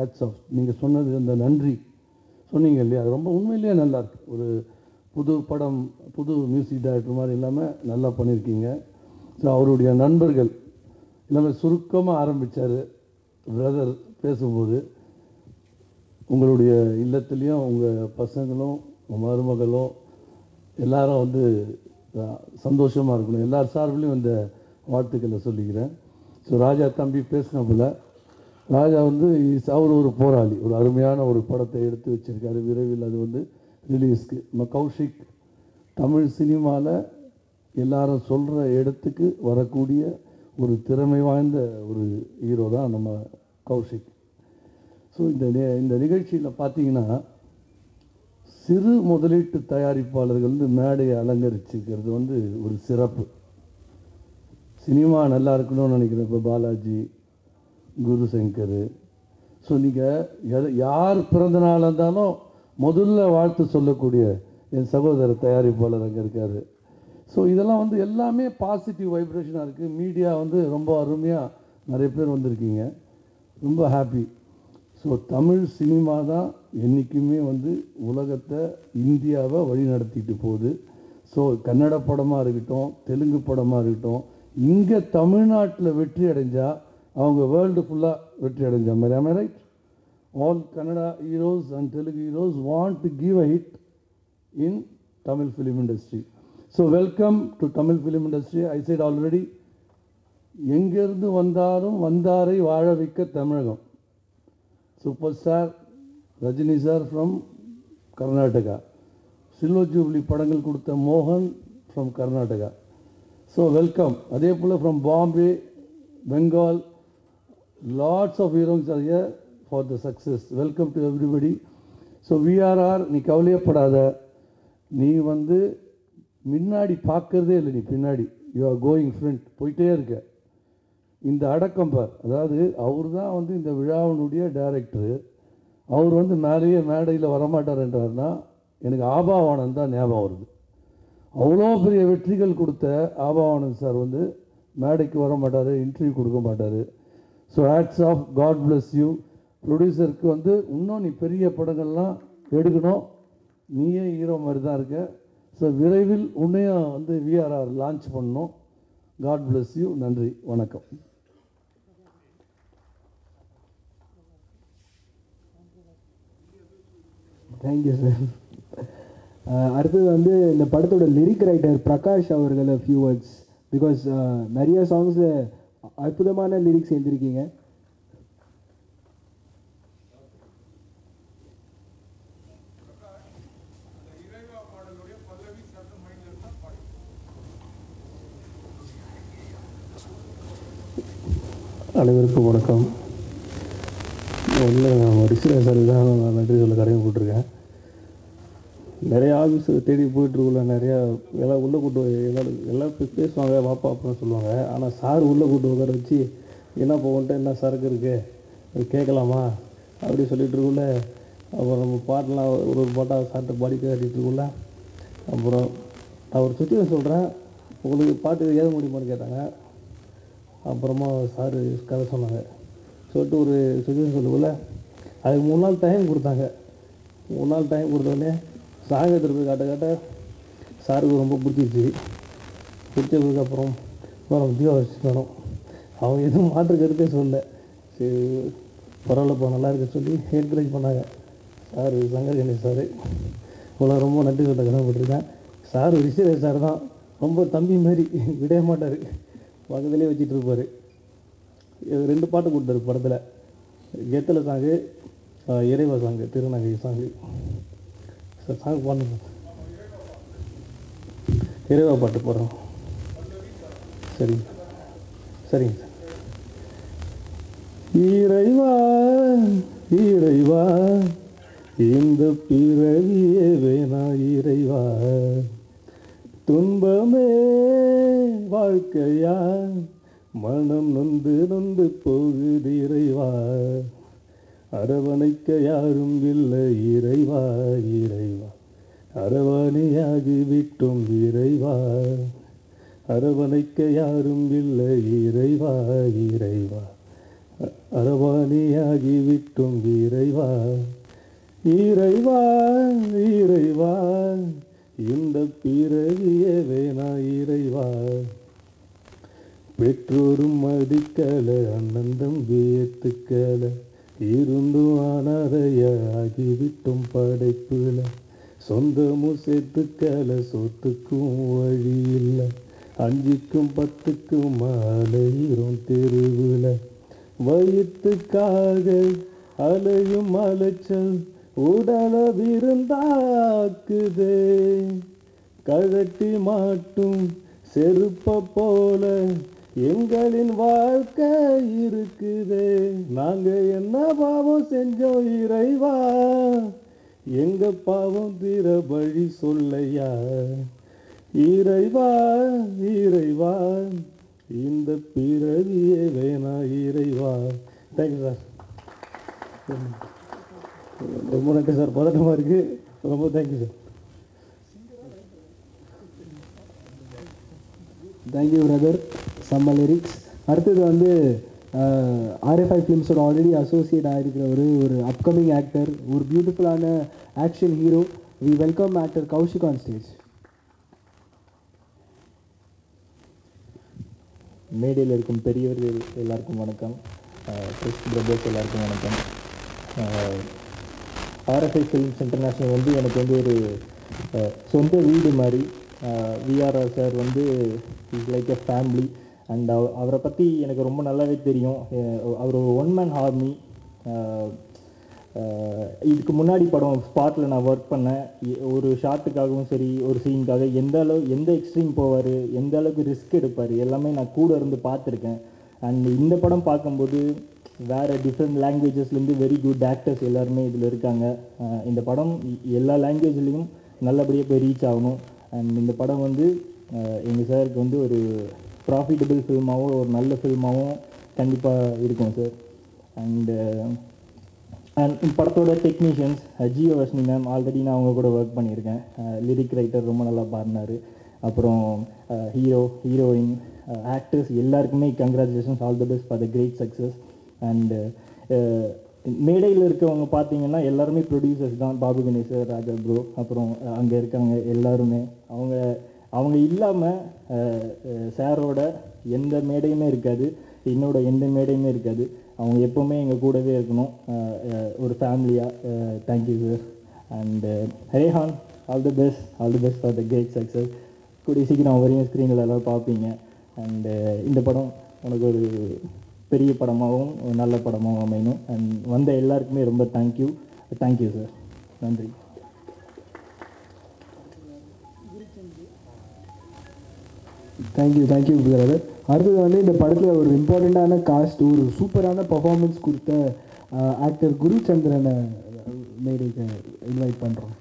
ஆட்ஸ் ஆஃப் நீங்கள் சொன்னது அந்த நன்றி. சொன்னீங்க இல்லையா? அது ரொம்ப உண்மையிலேயே நல்லாயிருக்கு ஒரு புது படம் புது மியூசிக் டைரக்டர் மாதிரி இல்லாமல் நல்லா பண்ணியிருக்கீங்க ஸோ அவருடைய நண்பர்கள் இல்லாமல் சுருக்கமாக ஆரம்பித்தார் பிரதர் பேசும்போது. உங்களுடைய இல்லத்துலேயும் உங்கள் பசங்களும் உங்கள் மருமகளும் எல்லாரும் வந்து சந்தோஷமாக இருக்கணும். எல்லார் சார்பிலையும் இந்த வாழ்த்துக்களை சொல்லிக்கிறேன். ஸோ ராஜா தம்பி பேசினப்பில் ராஜா வந்து அவர் ஒரு போராளி. ஒரு அருமையான ஒரு படத்தை எடுத்து வச்சுருக்காரு. விரைவில் அது வந்து ரிலீஸ்க்கு நம்ம கௌஷிக் தமிழ் சினிமாவில் எல்லாரும் சொல்கிற இடத்துக்கு வரக்கூடிய ஒரு திறமை வாய்ந்த ஒரு ஹீரோ தான் நம்ம கௌஷிக். ஸோ இந்த இந்த நிகழ்ச்சியில் பார்த்தீங்கன்னா சிறு முதலீட்டு தயாரிப்பாளர்கள் வந்து மேடையை அலங்கரிச்சுக்கிறது வந்து ஒரு சிறப்பு. சினிமா நல்லா இருக்கணும்னு நினைக்கிறேன் இப்போ பாலாஜி குரு சங்கர் ஸோ நீங்கள் யார் பிறந்த நாள் இருந்தாலும் முதல்ல வாழ்த்து சொல்லக்கூடிய என் சகோதர தயாரிப்பாளர் அங்கே இருக்கார். ஸோ இதெல்லாம் வந்து எல்லாமே பாசிட்டிவ் வைப்ரேஷனாக இருக்குது மீடியா வந்து ரொம்ப அருமையாக நிறைய பேர் வந்திருக்கீங்க. ரொம்ப ஹாப்பி. ஸோ தமிழ் சினிமா தான் என்றைக்குமே வந்து உலகத்தை இந்தியாவை வழி நடத்திட்டு போகுது. ஸோ கன்னட படமாக இருக்கட்டும் தெலுங்கு படமாக இருக்கட்டும் இங்கே தமிழ்நாட்டில் வெற்றி அடைஞ்சால் அவங்க வேர்ல்டு ஃபுல்லாக வெற்றி அடைஞ்ச மாதிரி am right all Kannada heroes and Telugu heroes want to give a hit in Tamil film industry so welcome to Tamil film industry I said already எங்கேருந்து வந்தாலும் வந்தாரை வாழ வைக்க தமிழகம். Super star Rajini sir from Karnataka. Silver jubilee படங்கள் கொடுத்த மோகன் from Karnataka. So welcome அதே போல் from Bombay Bengal lots of heroes are here for the success welcome to everybody so VRR நீ கவலையப்படாத. நீ வந்து முன்னாடி பார்க்கறதே இல்லை நீ பின்னாடி. யூ ஆர் கோயிங் ஃப்ரண்ட் போயிட்டே இருக்க. இந்த அடக்கம்பர் அதாவது அவர் தான் வந்து இந்த விழாவினுடைய டைரக்டரு அவர் வந்து மேலேயே மேடையில் வரமாட்டார்ன்றாருன்னா எனக்கு ஆபாவானந்த் தான் ஞாபகம் வருது. அவ்வளோ பெரிய வெற்றிகள் கொடுத்த ஆபாவானந்த் சார் வந்து மேடைக்கு வர மாட்டார் இன்டர்வியூ கொடுக்க மாட்டார். So odds of God bless you ப்ரொடியூசருக்கு வந்து இன்னும் நீ பெரிய படங்கள்லாம் எடுக்கணும். நீயே ஹீரோ மாதிரி தான் இருக்க. ஸோ விரைவில் உன்னையும் வந்து விஆர்ஆர் லான்ச் பண்ணணும். காட் பிளஸ் யூ நன்றி. வணக்கம். தேங்க்யூ சார் uh, அடுத்தது வந்து இந்த படத்தோட லிரிக் ரைட்டர் பிரகாஷ் அவர்கள் ஃபியூ வேர்ட்ஸ் பிகாஸ் நிறைய சாங்ஸில் அற்புதமான லிரிக்ஸ் எழுதிருக்கீங்க அனைவருக்கும் வணக்கம். இல்லை ரிஷிரா சார் தான் நான் நன்றி சொல்ல கரையை போட்டிருக்கேன். நிறைய ஆஃபீஸ் தேடி போயிட்டுருக்குள்ள நிறையா எல்லாம் உள்ளே கூட்டு எல்லாரும் எல்லாம் பேசுவாங்க வாப்பா அப்படின்னு சொல்லுவாங்க. ஆனால் சார் உள்ளே கூட்டு உட்கார வச்சு என்ன போகன்ட்டு என்ன சரக்கு இருக்குது கேட்கலாமா? அப்படி சொல்லிட்டு இருக்குள்ள அப்புறம் நம்ம பாட்டெலாம் ஒரு ஒரு பாட்டாக சார்ட்டு பாடி காட்டிட்டுருக்குள்ள அப்புறம் நான் ஒரு சுச்சுவேஷன் சொல்கிறேன் உங்களுக்கு பாட்டு ஏத முடியுமான்னு கேட்டாங்க. அப்புறமா சார் கதை சொன்னாங்க. சொல்லிட்டு ஒரு சுச்சுவேஷன் சொல்லுவோம்ல அதுக்கு மூணு நாள் டைம் கொடுத்தாங்க. மூணு நாள் டைம் கொடுத்தோடனே சாங் எடுத்துகிட்டு போய் காட்ட காட்ட சாருக்கு ரொம்ப பிடிச்சிருச்சு. பிடிச்சதுக்கு அப்புறம் வேணும் தீபா வேணும் அவங்க எதுவும் மாற்று கருத்தே சொல்லலை. சரி பரவாயில்லப்பா நல்லா இருக்க சொல்லி என்கரேஜ் பண்ணாங்க. Sir Shankar Ganesh sir. இவ்வளோ ரொம்ப நன்றி சொல்ல கடமைப்பட்டிருக்கேன் சார் ரிஷிரேஷ் சார் தான் ரொம்ப தம்பி மாதிரி விடவே மாட்டார். பக்கத்துலேயே வச்சுட்டு இருப்பார். ரெண்டு பாட்டு கொடுத்தாரு படத்தில். கெத்தல சாங்கு இறைவா சாங்கு திருநங்கை சாங்கு. சார் சாங் பாடுங்க. இறைவா பாட்டு போடுறோம். சரிங்க சரிங்க சார். இறைவா இறைவா இந்த பிறவியே வேணா இறைவா. துன்பமே வாழ்க்கையா மனம் நொந்து நொந்து போகுது இறைவா. அரவணைக்க யாரும் இல்லை இறைவா இறைவா. அரவணையாகி விட்டும் இறைவா. அரவணைக்க யாரும் இல்லை இறைவா இறைவா. அ- அரவாணியாகி விட்டும் இறைவா. இறைவா இறைவா. இந்த பிறவியவே வேணா இறைவா. பெற்றோரும் மதிக்கல அண்ணந்தம் வியத்துக்கல இருந்தும் அனாதையாகிவிட்டும் படைப்புல. சொந்தமும் சேர்த்துக்கல சொத்துக்கும் வழி இல்லை அஞ்சுக்கும் பத்துக்கும் அலையிரும் தெருவில். வயிற்றுக்காக அலையும் அலைச்சல் உடலவிருந்தாக்குதே. கழட்டி மாட்டும் செருப்ப போல எங்களின் வாழ்க்கை இருக்குதே. நாங்க என்ன பாவம் செஞ்சோம் இறைவா? எங்க பாவம் தீர வழி சொல்லையா? இறைவா இறைவா இந்த பிறவியே வேணா இறைவா. தேங்க்யூ சார் ரொம்ப நன்றி சார் பதட்டமாக இருக்குது ரொம்ப thank you sir thank you brother செம்ம லிரிக்ஸ் அடுத்தது வந்து ஆர்எஃப்ஐ ஃபிலிம்ஸோட ஆல்ரெடி அசோசியேட் ஆகிருக்கிற ஒரு ஒரு அப்கமிங் ஆக்டர் ஒரு பியூட்டிஃபுல்லான action hero we welcome actor Kaushik on stage மேடையில் இருக்கும் பெரியவர்கள் எல்லாருக்கும் வணக்கம். கிறிஸ்ட் பிரதர்ஸ் எல்லாருக்கும் வணக்கம். ஆர்எஃப்ஐ ஃபிலிம்ஸ் இன்டர்நேஷ்னல் வந்து எனக்கு வந்து ஒரு சொந்த வீடு மாதிரி. விஆர்ஆர் சார் வந்து is like a family and அவரை பற்றி எனக்கு ரொம்ப நல்லாவே தெரியும். அவர் ஒரு ஒன் மேன் ஆர்மி இதுக்கு முன்னாடி படம் ஸ்பாட்டில் நான் ஒர்க் பண்ணேன். ஒரு ஷார்ட்டுக்காகவும் சரி ஒரு சீனுக்காக எந்த அளவு எந்த எக்ஸ்ட்ரீம் போவார் எந்த அளவுக்கு ரிஸ்க் எடுப்பார் எல்லாமே நான் கூட இருந்து பார்த்துருக்கேன். அண்ட் இந்த படம் பார்க்கும்போது வேறு டிஃப்ரெண்ட் லாங்குவேஜஸ்லேருந்து வெரி குட் ஆக்டர்ஸ் எல்லாருமே இதில் இருக்காங்க. இந்த படம் எல்லா லாங்குவேஜ்லேயும் நல்லபடியாக போய் ரீச் ஆகணும். அண்ட் இந்த படம் வந்து எங்கள் சாருக்கு வந்து ஒரு ப்ராஃபிட்டபிள் ஃபில்மாகவும் ஒரு நல்ல ஃபில்மாகவும் கண்டிப்பாக இருக்கும் சார் அண்டு அண்ட் படத்தோட டெக்னீஷியன்ஸ் ஜியோ மேம் ஆல்ரெடி நான் அவங்க கூட ஒர்க் பண்ணியிருக்கேன். Uh, லிரிக் ரைட்டர் ரொம்ப நல்லா பாடினார். அப்புறம் ஹீரோ ஹீரோயின் ஆக்டர்ஸ் எல்லாருக்குமே congratulations all the best for the great success and மேடையில் இருக்கவங்க பார்த்தீங்கன்னா எல்லாருமே ப்ரொடியூசர்ஸ் தான். பாபு கணேசர் ராஜா ப்ரோ அப்புறம் அங்கே இருக்காங்க எல்லாருமே. அவங்க அவங்க இல்லாமல் சாரோட எந்த மேடையுமே இருக்காது. என்னோட எந்த மேடையுமே இருக்காது. அவங்க எப்போவுமே எங்கள் கூடவே இருக்கணும். ஒரு ஃபேமிலியாக thank you sir and Rehan all the best all the best for the great success கூடிய சீக்கிரம் வரையும் ஸ்க்ரீனில் எல்லோரும் பார்ப்பீங்க. அண்டு இந்த படம் உனக்கு ஒரு பெரிய படமாகவும் ஒரு நல்ல படமாகவும் அமையணும். அண்ட் வந்த எல்லாருக்குமே ரொம்ப thank you thank you sir நன்றி. Thank you thank you brother அடுத்தது வந்து இந்த படத்தில் ஒரு இம்பார்ட்டண்ட்டான காஸ்ட் ஒரு சூப்பரான பர்ஃபார்மன்ஸ் கொடுத்த ஆக்டர் குருச்சந்திரனை மேடைக்கு இன்வைட் பண்ணுறோம்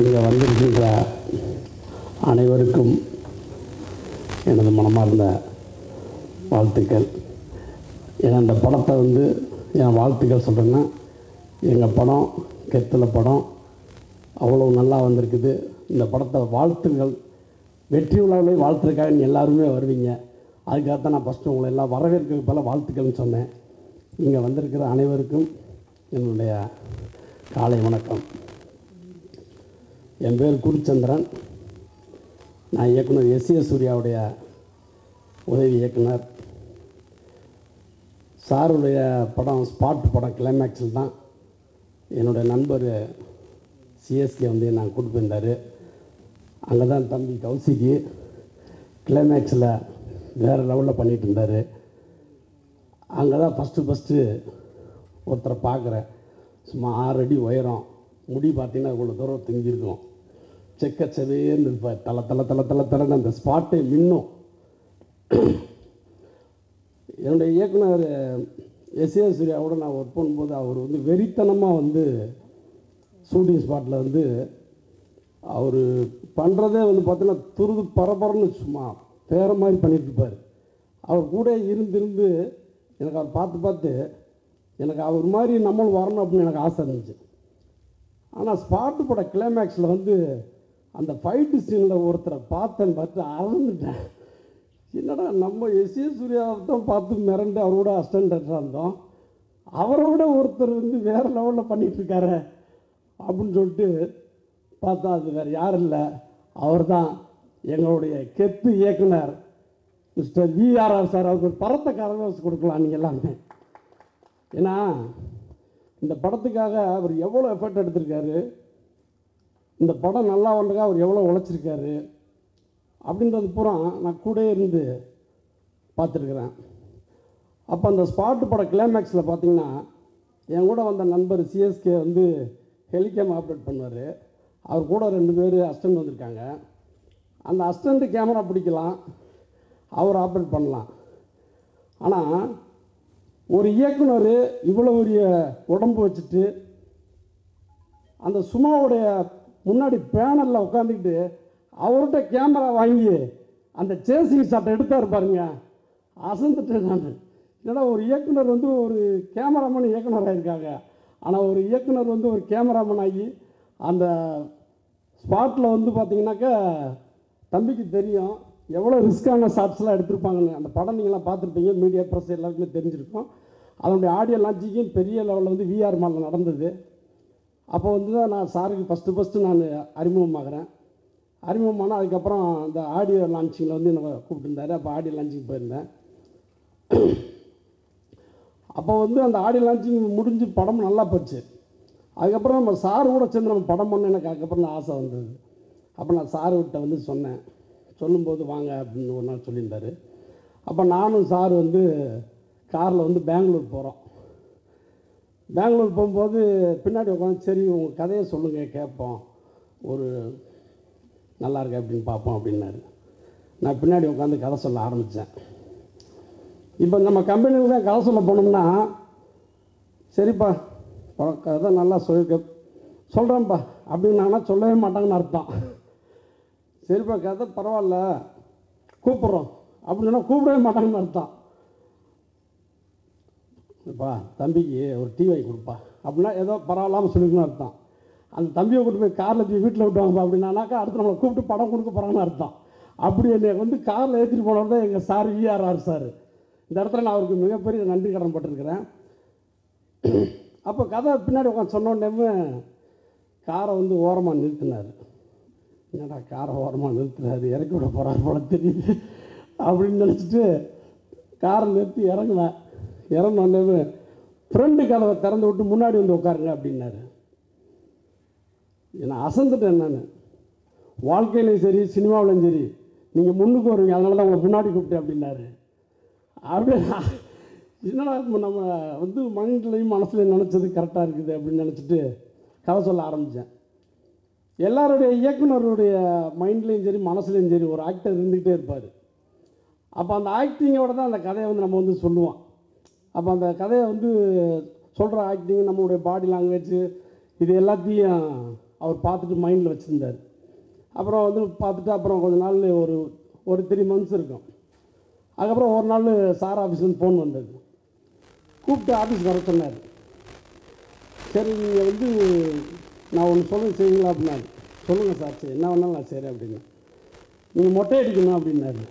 இங்கே வந்திருக்கின்ற அனைவருக்கும் எனது மனமார்ந்த வாழ்த்துக்கள். ஏன்னா இந்த படத்தை வந்து என் வாழ்த்துக்கள் சொல்கிறேன்னா எங்கள் படம் கெத்தில் படம் அவ்வளோ நல்லா வந்திருக்குது. இந்த படத்தை வாழ்த்துங்கள். வெற்றி விழாவில் வாழ்த்துறதுக்காக எல்லாருமே வருவீங்க. அதுக்காகத்தான் நான் ஃபஸ்ட்டு உங்களை எல்லாம் வரவேற்க பல வாழ்த்துக்கள்னு சொன்னேன். இங்கே வந்திருக்கிற அனைவருக்கும் என்னுடைய காலை வணக்கம். என் பேர் குருச்சந்திரன். நான் இயக்குனர் எஸ் ஏ சூர்யாவுடைய உதவி இயக்குனர். சாருடைய படம் ஸ்பாட் படம் கிளைமேக்ஸில் தான் என்னுடைய நண்பர் சிஎஸ்கே வந்து நான் கூட்டு போயிருந்தார். அங்கே தான் தம்பி கௌசிக்கு கிளைமேக்ஸில் வேறு லெவலில் பண்ணிகிட்டு இருந்தார். அங்கே தான் ஃபஸ்ட்டு ஃபஸ்ட்டு ஒருத்தரை பார்க்குறேன். சும்மா ஆறு அடி உயரம். முடி பார்த்தீங்கன்னா இவ்வளோ தூரம் திங்கிருக்கும் செக்க செவேன்னு இருப்பார் தலை தலை தலை தலை தலைன்னு அந்த ஸ்பாட்டை மின்னும். என்னுடைய இயக்குனர் எஸ் ஏ சூர்யாவோட நான் ஒர்க் பண்ணும்போது அவர் வந்து வெறித்தனமாக வந்து ஷூட்டிங் ஸ்பாட்டில் வந்து அவர் பண்ணுறதே வந்து பார்த்தீங்கன்னா துருது பரபரன்னு சும்மா வேறு மாதிரி பண்ணிகிட்ருப்பார் அவர் கூட இருந்திருந்து எனக்கு அவர் பார்த்து பார்த்து எனக்கு அவர் மாதிரி நம்மளும் வரணும் அப்படின்னு எனக்கு ஆசை இருந்துச்சு. ஆனால் ஸ்பாட்டு பட கிளைமேக்ஸில் வந்து அந்த ஃபைட்டு சீனில் ஒருத்தரை பார்த்தேன் பார்த்து அறந்துட்டேன். என்னடா நம்ம எஸ் சூர்யாவை தான் பார்த்து மிரண்டு அவரோட அஸ்டண்டர்ஸாக இருந்தோம் அவரோட ஒருத்தர் வந்து வேறு லெவலில் பண்ணிகிட்ருக்காரு அப்படின்னு சொல்லிட்டு பார்த்தா அது வேறு யாரும் இல்லை. அவர் தான் எங்களுடைய கெத்து இயக்குனர். மிஸ்டர் விஆர்ஆர் சார் அவருக்கு ஒரு பரத்த கரகோஸ் கொடுக்கலாம் நீங்கள் எல்லாமே. ஏன்னா இந்த படத்துக்காக அவர் எவ்வளோ எஃபர்ட் எடுத்திருக்காரு இந்த படம் நல்லா வந்ததுக்காக அவர் எவ்வளோ உழைச்சிருக்காரு அப்படின்றது பூரா நான் கூட இருந்து பார்த்துருக்குறேன். அப்போ அந்த ஸ்பாட்டு பட கிளைமேக்ஸில் பார்த்தீங்கன்னா என் கூட வந்த நண்பர் சிஎஸ்கே வந்து ஹெலிகேம் ஆப்ரேட் பண்ணுவார். அவர் கூட ரெண்டு பேர் அஸ்டண்ட் வந்திருக்காங்க. அந்த அஸ்டண்ட்டு கேமரா பிடிக்கலாம் அவர் ஆப்ரேட் பண்ணலாம். ஆனால் ஒரு இயக்குனர் இவ்வளோ பெரிய உடம்பு வச்சுட்டு அந்த சுமாவுடைய முன்னாடி பேனலில் உட்காந்துக்கிட்டு அவர்கிட்ட கேமரா வாங்கி அந்த சேசிங் ஷாட்டை எடுத்தார் பாருங்க. அசந்துட்டேன் நான் என்னடா ஒரு இயக்குனர் வந்து ஒரு கேமராமேன் இயக்குனர் இருக்காங்க ஆனால் ஒரு இயக்குனர் வந்து ஒரு கேமராமேன் ஆகி அந்த ஸ்பாட்டில் வந்து பார்த்தீங்கன்னாக்கா தம்பிக்கு தெரியும். எவ்வளோ ரிஸ்க்கான ஷாட்ஸ்லாம் எடுத்திருப்பாங்கன்னு. அந்த படம் நீங்களாம் பார்த்துருப்பீங்க. மீடியா ப்ரெஸ் எல்லாருக்குமே தெரிஞ்சிருக்கும். அதனுடைய ஆடியோ லான்ச்சிங்கும் பெரிய லெவலில் வந்து விஆர் மாலில் நடந்தது. அப்போ வந்து தான் நான் சாருக்கு ஃபஸ்ட்டு ஃபஸ்ட்டு நான் அறிமுகமாகிறேன். அறிமுகமானால் அதுக்கப்புறம் அந்த ஆடியோ லான்ச்சிங்கில் வந்து என்னை கூப்பிட்டுருந்தாரு. அப்போ ஆடியோ லான்ச்சிங் போயிருந்தேன். அப்போ வந்து அந்த ஆடியோ லான்ச்சிங் முடிஞ்சு படம் நல்லா போச்சு. அதுக்கப்புறம் நம்ம சார் கூட சேர்ந்து நம்ம படம் பண்ண எனக்கு அதுக்கப்புறம் தான் ஆசை வந்தது. அப்போ நான் சாருக்கிட்ட வந்து சொன்னேன். சொல்லும்போது வாங்க அப்படின்னு ஒரு நாள் சொல்லியிருந்தார். அப்போ நானும் சார் வந்து காரில் வந்து பெங்களூர் போகிறோம் பெங்களூர் போகும்போது பின்னாடி உட்காந்து சரி உங்கள் கதையை சொல்லுங்கள் கேட்போம். ஒரு நல்லா இருக்கு அப்படின்னு பார்ப்போம் அப்படின்னாரு. நான் பின்னாடி உட்காந்து கதை சொல்ல ஆரம்பித்தேன் இப்போ நம்ம கம்பெனியில் தான் கதை சொல்ல போனோம்னா சரிப்பா கதை நல்லா சொல்லிருக்க. சொல்கிறேன்ப்பா அப்படின்னாங்கன்னா சொல்லவே மாட்டாங்கன்னு அர்த்தம். சரிப்பா கதை பரவாயில்ல கூப்பிட்றோம். அப்படின்னா கூப்பிடவே மாட்டாங்கன்னு அர்த்தம். இப்பா தம்பிக்கு ஒரு டீ வாங்கி கொடுப்பா. அப்படின்னா ஏதோ பரவாயில்லாமல் சொல்லிக்கணும்னு அர்த்தம். அந்த தம்பியை கூட்டு போய் காரில் தூக்கி வீட்டில் விட்டுவாங்கப்பா அப்படின்னாக்கா அடுத்து நம்மளை கூப்பிட்டு படம் கொடுக்க போகிறாங்கன்னு அர்த்தம். அப்படி என்னை வந்து காரில் ஏற்றிட்டு போனவர் தான் எங்கள் சார் விஆர்ஆர் சார். இந்த இடத்துல நான் அவருக்கு மிகப்பெரிய நன்றி கடன் பட்டிருக்கிறேன். அப்போ கதை பின்னாடி உட்காந்து சொன்னோடனே காரை வந்து ஓரமாக நிறுத்தினார். என்னடா காரை ஓரமாக நிறுத்துறாரு இறக்கி விட போகிறார் போல தெரியுது. அப்படின்னு நினச்சிட்டு காரை நிறுத்தி இறங்கினேன். இறங்கினோடனே ஃப்ரெண்டு கதவை திறந்து விட்டு முன்னாடி வந்து உட்காருங்க அப்படின்னாரு. நான் அசந்துட்டேன் நான். வாழ்க்கையிலையும் சரி சினிமாவிலையும் சரி நீங்கள் முன்னுக்கு வருவீங்க அதனால தான் உங்களை முன்னாடி கூப்பிட்டேன் அப்படின்னாரு. அப்படியே என்னடா நம்ம வந்து மைண்ட்லேயும் மனசுலையும் நினச்சது கரெக்டாக இருக்குது அப்படின்னு நினச்சிட்டு கதை சொல்ல ஆரம்பித்தேன் எல்லாருடைய இயக்குனருடைய மைண்ட்லேயும் சரி மனசுலையும் சரி ஒரு ஆக்டர் இருந்துக்கிட்டே இருப்பார். அப்போ அந்த ஆக்டிங்கோட தான் அந்த கதையை வந்து நம்ம வந்து சொல்லுவோம். அப்போ அந்த கதையை வந்து சொல்கிற ஆக்டிங் நம்மளுடைய பாடி லாங்குவேஜ் இது எல்லாத்தையும் அவர் பார்த்துட்டு மைண்டில் வச்சுருந்தார். அப்புறம் வந்து பார்த்துட்டு அப்புறம் கொஞ்ச நாள் ஒரு ஒரு த்ரீ மந்த்ஸ் இருக்கும். அதுக்கப்புறம் ஒரு நாள் சார் ஆஃபீஸ்லேருந்து ஃபோன் வந்தது. கூப்பிட்டு ஆஃபீஸ் வர சொன்னார். சரி நீங்கள் வந்து நான் ஒன்று சொல்லுங்கள் செய்வீங்களா அப்படின்னாரு. சொல்லுங்கள் சார் சரி என்ன வேணாலும் நான் சரி அப்படின்னு. நீங்கள் மொட்டை அடிக்கணும் அப்படின்னாரு.